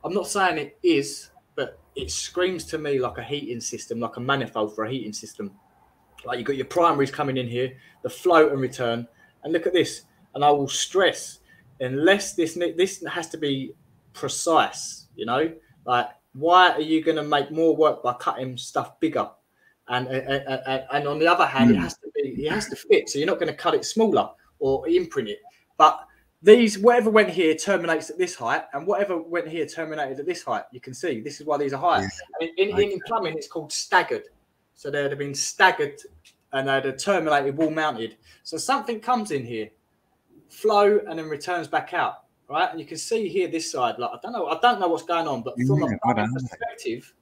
I'm not saying it is, but it screams to me like a heating system, like a manifold for a heating system. Like you've got your primaries coming in here, the float and return. And look at this. And I will stress, unless this this has to be precise, you know, like why are you going to make more work by cutting stuff bigger? And and, and, and on the other hand, mm. it hmm. has to be it has to fit. So you're not going to cut it smaller or imprint it. But these whatever went here terminates at this height, and whatever went here terminated at this height. You can see this is why these are higher. Yeah. In, in, in, plumbing, it's called staggered. So they'd have been staggered and they'd have terminated wall mounted. So something comes in here, flow, and then returns back out. Right, and you can see here this side. Like I don't know, I don't know what's going on, but from yeah, a perspective,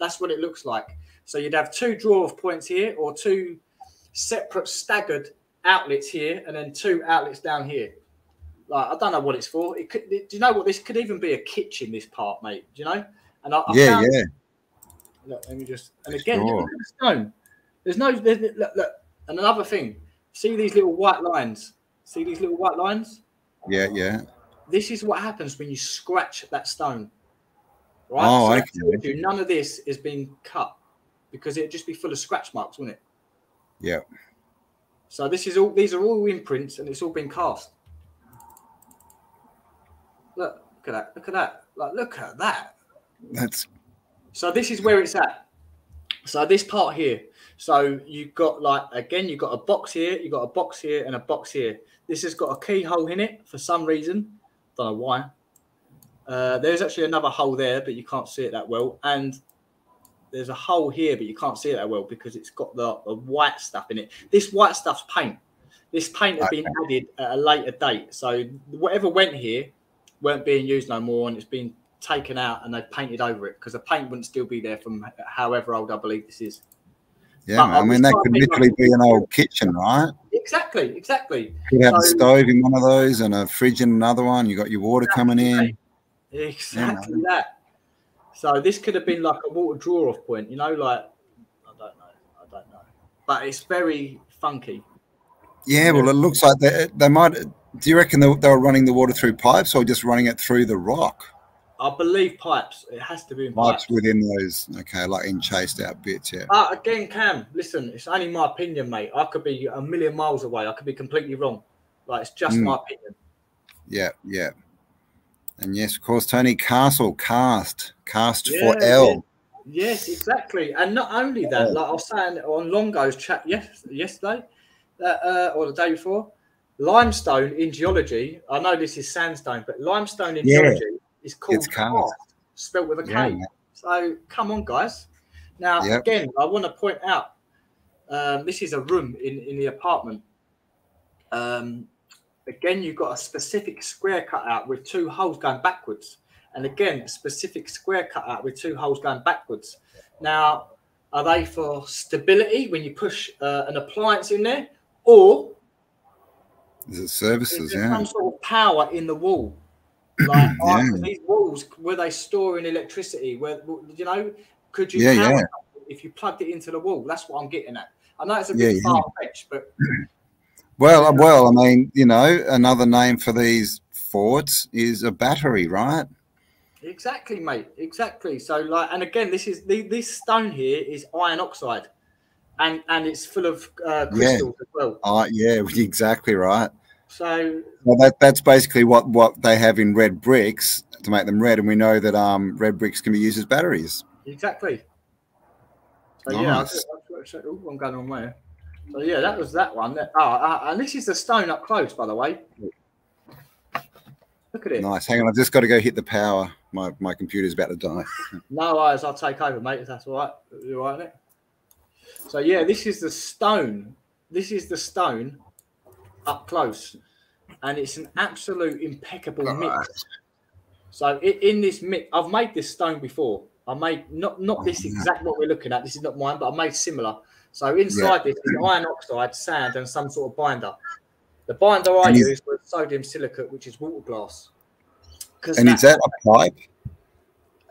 that's what it looks like. So you'd have two draw off points here, or two separate staggered outlets here, and then two outlets down here. Like I don't know what it's for. It could. Do you know what this could even be a kitchen? This part, mate. Do you know? And I, I yeah, found, yeah. Look, let me just. And again, stone. There's no. There's, look, look. And another thing. See these little white lines. See these little white lines. Yeah, yeah. This is what happens when you scratch that stone. Right. Oh, so I can. You, none of this is being cut because it'd just be full of scratch marks, wouldn't it? Yeah. So this is all. These are all imprints, and it's all been cast. Look, look at that. Look at that. Like, look at that. That's so this is where it's at. So this part here. So you've got like again, you've got a box here, you've got a box here, and a box here. This has got a keyhole in it for some reason. Don't know why. Uh, there's actually another hole there, but you can't see it that well. And there's a hole here, but you can't see it that well because it's got the, the white stuff in it. This white stuff's paint. This paint has been added at a later date. So whatever went here weren't being used no more, and it's been taken out and they've painted over it because the paint wouldn't still be there from however old I believe this is. Yeah, I mean that could literally like, be an old kitchen, right? Exactly, exactly. You have so, a stove in one of those and a fridge in another one. You got your water coming in. Exactly that. So this could have been like a water draw off point, you know, like I don't know, I don't know, but it's very funky. Yeah, well, it looks like they, they might do you reckon they, they were running the water through pipes or just running it through the rock? I believe pipes. It has to be in pipes, pipes. within those. Okay, like in chased out bits. Yeah. Uh, again, Cam, listen, it's only my opinion, mate. I could be a million miles away. I could be completely wrong. Like it's just mm. my opinion. Yeah, yeah. And yes, of course, Tony Castle cast cast yeah, for L. Yeah. Yes, exactly. And not only that, like I was saying on Longo's chat yes, yesterday, that, uh, or the day before, limestone in geology, I know this is sandstone, but limestone in yeah, geology is called karst, spelt with a K. Yeah, so come on, guys. Now, yep. again, I want to point out um, this is a room in, in the apartment. Um, again, you've got a specific square cut out with two holes going backwards. And again, a specific square cut out with two holes going backwards. Now, are they for stability when you push uh, an appliance in there? Or is it services? yeah. Some sort of power in the wall. Like yeah. these walls, were they storing electricity? Where you know, could you? Yeah, yeah. If you plugged it into the wall, that's what I'm getting at. I know it's a bit yeah, far fetched, but. Well, well, I mean, you know, another name for these forts is a battery, right? Exactly, mate. Exactly. So, like, and again, this is the, this stone here is iron oxide, and and it's full of uh, crystals yeah. as well. Uh, yeah, exactly right. So well, that that's basically what what they have in red bricks to make them red, and we know that um red bricks can be used as batteries. Exactly. So nice. yeah, oh, I'm going on there. So yeah, that was that one. Oh, uh, and this is the stone up close, by the way. Look at it. Nice. Hang on, I've just got to go hit the power. My my computer's about to die. no worries, I'll take over, mate. If that's all right. You all right, So yeah, this is the stone. This is the stone up close, and it's an absolute impeccable mix. So in this mix, I've made this stone before. I made not not this exact what we're looking at. This is not mine, but I made similar. So inside yeah. this is iron oxide, sand, and some sort of binder. The binder I use was sodium silicate, which is water glass. And is that a pipe?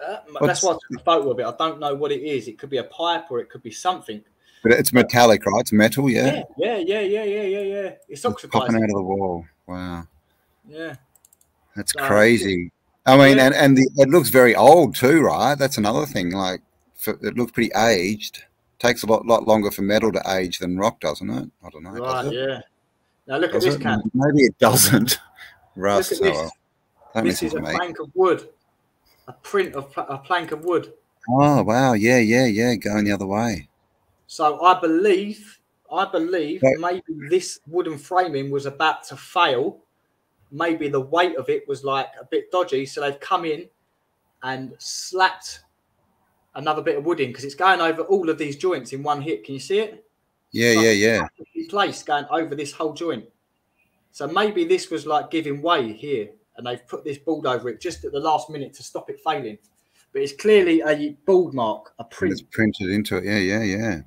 uh, that's why I took a photo of it. I don't know what it is. It could be a pipe or it could be something. But it's metallic, right? It's metal, yeah. Yeah, yeah, yeah, yeah, yeah, yeah. yeah. It's It's popping out of the wall. Wow, Yeah. that's So- crazy. I mean, Yeah. and and the, it looks very old too, right? That's another thing. Like, for, it looks pretty aged. Takes a lot lot longer for metal to age than rock, doesn't it? I don't know. does Right, yeah. Now look at this? Maybe it doesn't. Rust. Look oh at this. well. This is a me. plank of wood. A print of pla- a plank of wood. Oh wow, yeah, yeah, yeah. Going the other way. So I believe, I believe Right. maybe this wooden framing was about to fail. Maybe the weight of it was like a bit dodgy, so they've come in and slapped another bit of wood in because it's going over all of these joints in one hit. Can you see it? Yeah, yeah, yeah. Place, going over this whole joint. So maybe this was like giving way here, and they've put this board over it just at the last minute to stop it failing. But it's clearly a board mark, a And print. it's printed into it. Yeah, yeah, yeah.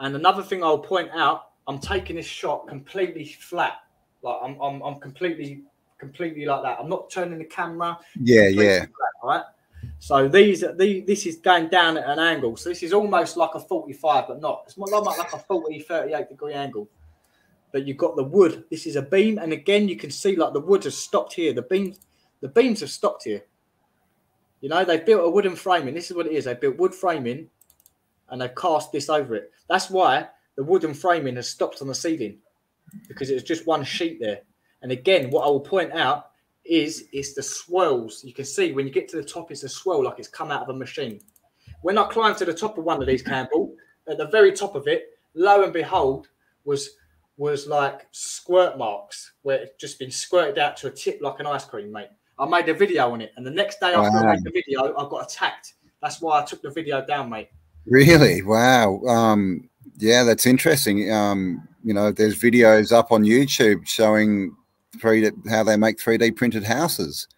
And another thing I'll point out, I'm taking this shot completely flat. Like I'm, I'm, I'm completely, completely like that. I'm not turning the camera. Yeah, yeah. flat, right? So these, these, this is going down at an angle. So this is almost like a 45, but not. It's more like a 40, 38 degree angle. But you've got the wood. This is a beam, and again, you can see like the wood has stopped here. The beams, the beams have stopped here. You know, they've built a wooden framing. This is what it is. They built wood framing, and they've cast this over it. That's why the wooden framing has stopped on the ceiling because it was just one sheet there. And again, what I will point out is it's the swirls. You can see when you get to the top, it's a swirl like it's come out of a machine. When I climbed to the top of one of these Cambell, at the very top of it, lo and behold, was was like squirt marks where it's just been squirted out to a tip like an ice cream, mate. I made a video on it, and the next day after Wow. I made the video, I got attacked. That's why I took the video down, mate. Really? Wow. Um, yeah, that's interesting. Um, you know, there's videos up on YouTube showing three how they make 3D printed houses,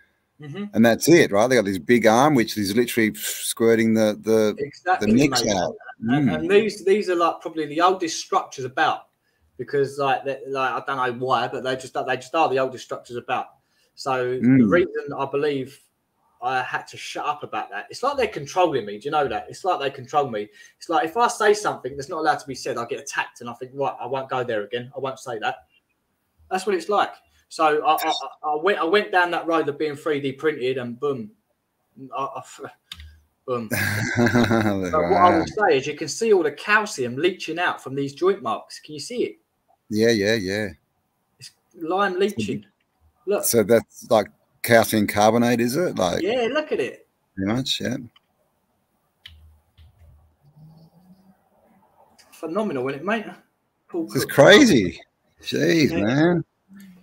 hmm and that's it, right? They got this big arm which is literally squirting the the, the Exactly. nicks mate. out. And, Mm. and these these are like probably the oldest structures about because like they- like I don't know why, but they just they just are the oldest structures about. So the Mm. reason I believe I had to shut up about that, it's like they're controlling me. Do you know that? It's like they control me. It's like if I say something that's not allowed to be said, I get attacked, and I think right, I won't go there again. I won't say that. That's what it's like. So I, I, I- I went I went down that road of being 3D printed, and boom, I, boom. But what I Wow. will say is you can see all the calcium leaching out from these joint marks. Can you see it? Yeah, yeah, yeah. It's lime leaching. Look. So that's like calcium carbonate, is it? Like Yeah, look at it. pretty much, yeah. Phenomenal, isn't it, mate? Paul This is crazy. Jeez, Yeah. man.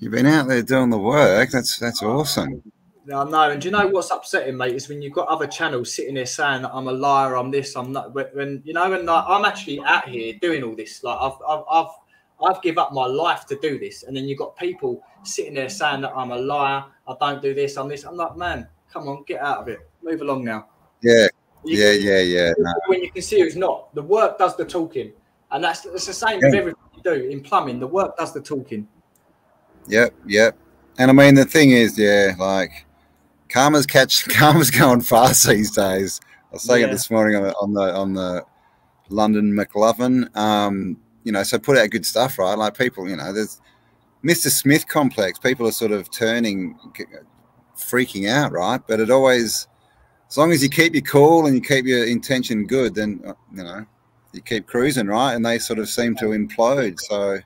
You've been out there doing the work. That's that's ah. awesome. Yeah, I know. And do you know what's upsetting, mate? Is when you've got other channels sitting there saying that I'm a liar, I'm this, I'm not. When, when you know, and like, I'm actually out here doing all this. Like I've, I've, I've, I've give up my life to do this, and then you've got people sitting there saying that I'm a liar. I don't do this. I'm this. I'm like, man, come on, get out of it. Move along now. Yeah, You yeah, yeah, yeah. No. when you can see who's not. The work does the talking, and that's it's the same with everything you do in plumbing. The work does the talking. Yep, yep. And I mean, the thing is, yeah, like karma's catch, karma's going fast these days. I was saying Yeah. it this morning on the on the on the London McLovin. Um, you know, so put out good stuff, right? Like people, you know, there's Mr. Smith complex. People are sort of turning, freaking out, right? But it always, as long as you keep your cool and you keep your intention good, then uh, you know you keep cruising, right? And they sort of seem to implode. So.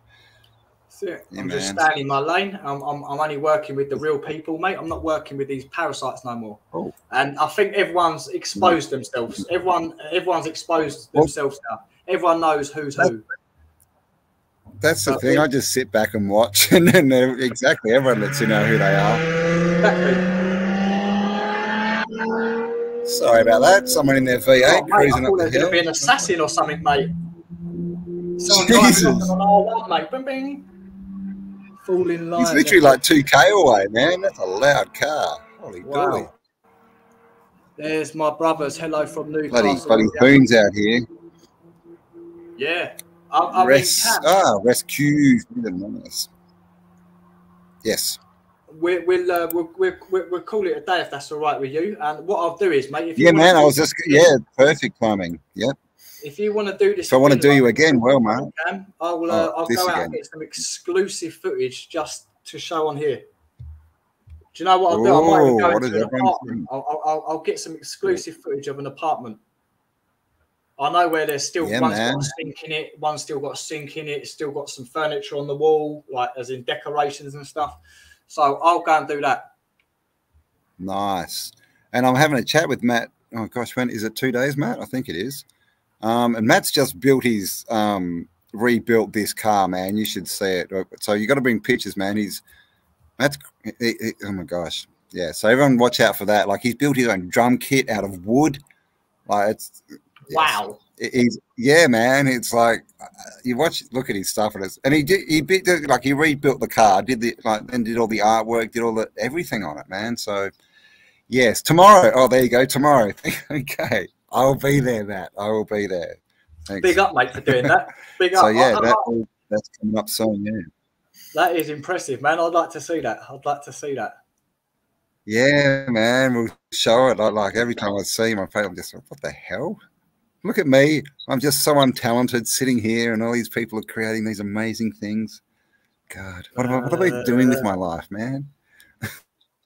That's it. I'm just man. staying in my lane. I'm, I'm, I'm only working with the real people, mate. I'm not working with these parasites no more. Oh. And I think everyone's exposed themselves. Everyone, everyone's exposed themselves now. Everyone knows who's who. That's the But thing. I just sit back and watch, and then exactly everyone lets you know who they are. Exactly. Sorry about that. Someone in their V8 Oh, mate, I cruising thought up the hill. be an assassin or something, mate. Someone Jesus. on R1, mate. Bing, bing. Falling line. He's literally like 2k away, man. That's a loud car. Holy Wow. dooly. There's my brothers. Hello from Newcastle. Bloody, bloody boons out here. Yeah. I, I mean, Res, Cam, ah, rescue. Yes. We'll we'll, uh, we'll we'll we'll call it a day if that's all right with you. And what I'll do is, mate. If you Yeah, man. I was just yeah, perfect timing. Yep. If you want to do this, If I want to do you again, well, man. I will. Uh, Oh, I'll go out again. and get some exclusive footage just to show on here. Do you know what I'll do? I might go into an apartment. I'll, I'll, I'll get some exclusive footage of an apartment. I know where there's still Yeah, one's man. got a sink in it, one's still got a sink in it, it's still got some furniture on the wall, like as in decorations and stuff. So I'll go and do that. Nice. And I'm having a chat with Matt. Oh gosh, when is it? Two days, Matt? I think it is. Um, and Matt's just built his um, rebuilt this car, man. You should see it. So you got to bring pictures, man. He's Matt's. he- he- oh my gosh, yeah. So everyone watch out for that. Like he's built his own drum kit out of wood. Like it's yes. Wow. It- He's yeah, man. It's like uh, you watch, look at his stuff, and it's and he did he bit like he rebuilt the car, did the like, and did all the artwork, did all the everything on it, man. So yes, tomorrow. Oh, there you go, tomorrow. okay, I'll be there, Matt. I will be there. Thanks. Big up, mate, for doing that. Big up. So yeah, I- I- that that's coming up soon. Yeah, that is impressive, man. I'd like to see that. I'd like to see that. yeah, man. We'll show it. Like, like every time I see my face, I'm just like, what the hell? Look at me. I'm just so untalented sitting here, and all these people are creating these amazing things. God, what am I, what am I doing with my life, man?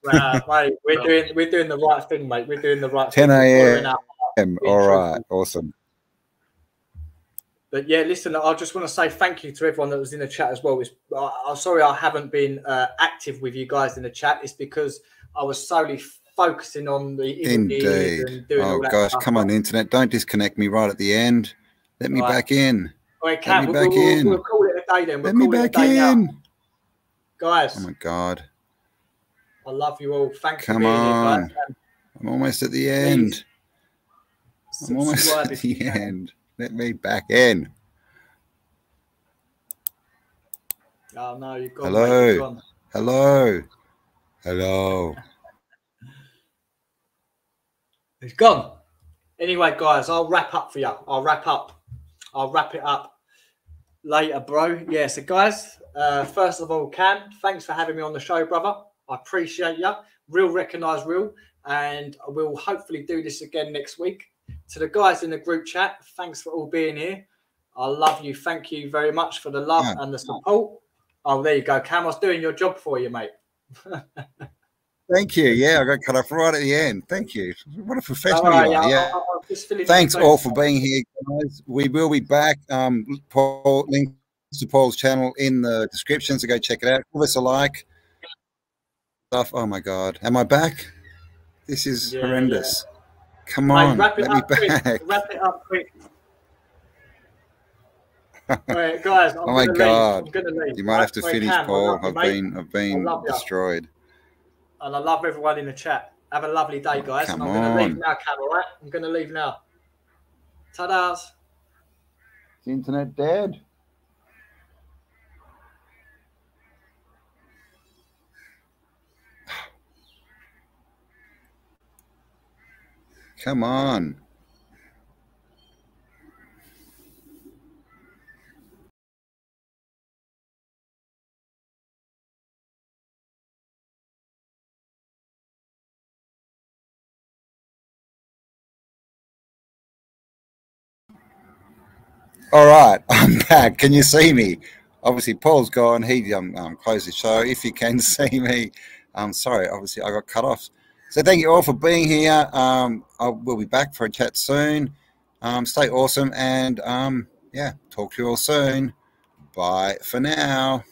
Nah, mate, we're doing we're doing the right thing, mate. We're doing the right 10 thing. We're a.m. following up. Being all right, awesome. But yeah, listen, I just want to say thank you to everyone that was in the chat as well. It's, I'm sorry I haven't been uh, active with you guys in the chat. It's because I was solely focusing on the Indeed. and doing Oh gosh, stuff. come on, internet! Don't disconnect me right at the end. Let me Right. back in. All right, Cam, me we'll, back we'll, in. we'll call it a day then. We'll Let me back day now. in. Guys, Oh my god, I love you all. Thanks Come on. here, I'm almost at the end. I'm almost at the end. Let me back in. Oh no, you've gone. Hello. Gone. Hello, hello. It's gone. Anyway, guys, I'll wrap up for you. I'll wrap up. I'll wrap it up later, bro. Yeah, so guys, uh, first of all, Cam, thanks for having me on the show, brother. I appreciate you. Real recognize real. And we'll hopefully do this again next week. To the guys in the group chat, thanks for all being here. I love you. Thank you very much for the love Yeah. and the support. Oh, there you go. Cam, I was doing your job for you, mate. Thank you. Yeah, I got cut off right at the end. Thank you. What a professional right, you are. Yeah. I'll- I'll just fill in the Thanks all for being here, guys. We will be back. Um, Paul, links to Paul's channel in the description, so go check it out. Give us a like. Stuff. Oh my God, am I back? This is Yeah, horrendous. Come Mate, on, wrap it let me up quick. back. Wrap it up quick. All right, guys. I'm Oh my God. Leave. I'm gonna leave. You might have to Right, finish, Cam, Paul. you, I've mate, been, I've been destroyed. and I love everyone in the chat. Have a lovely day, oh, guys. Come I'm gonna leave on. now, Cam. All right, I'm gonna leave now. Ta-da. Is the internet dead? Come on. All right, I'm back. Can you see me? Obviously, Paul's gone. He um, um, closed the show. If you can see me, I'm sorry. Obviously, I got cut off. So thank you all for being here. Um, I will be back for a chat soon. Um, stay awesome, and um, yeah, talk to you all soon. Bye for now.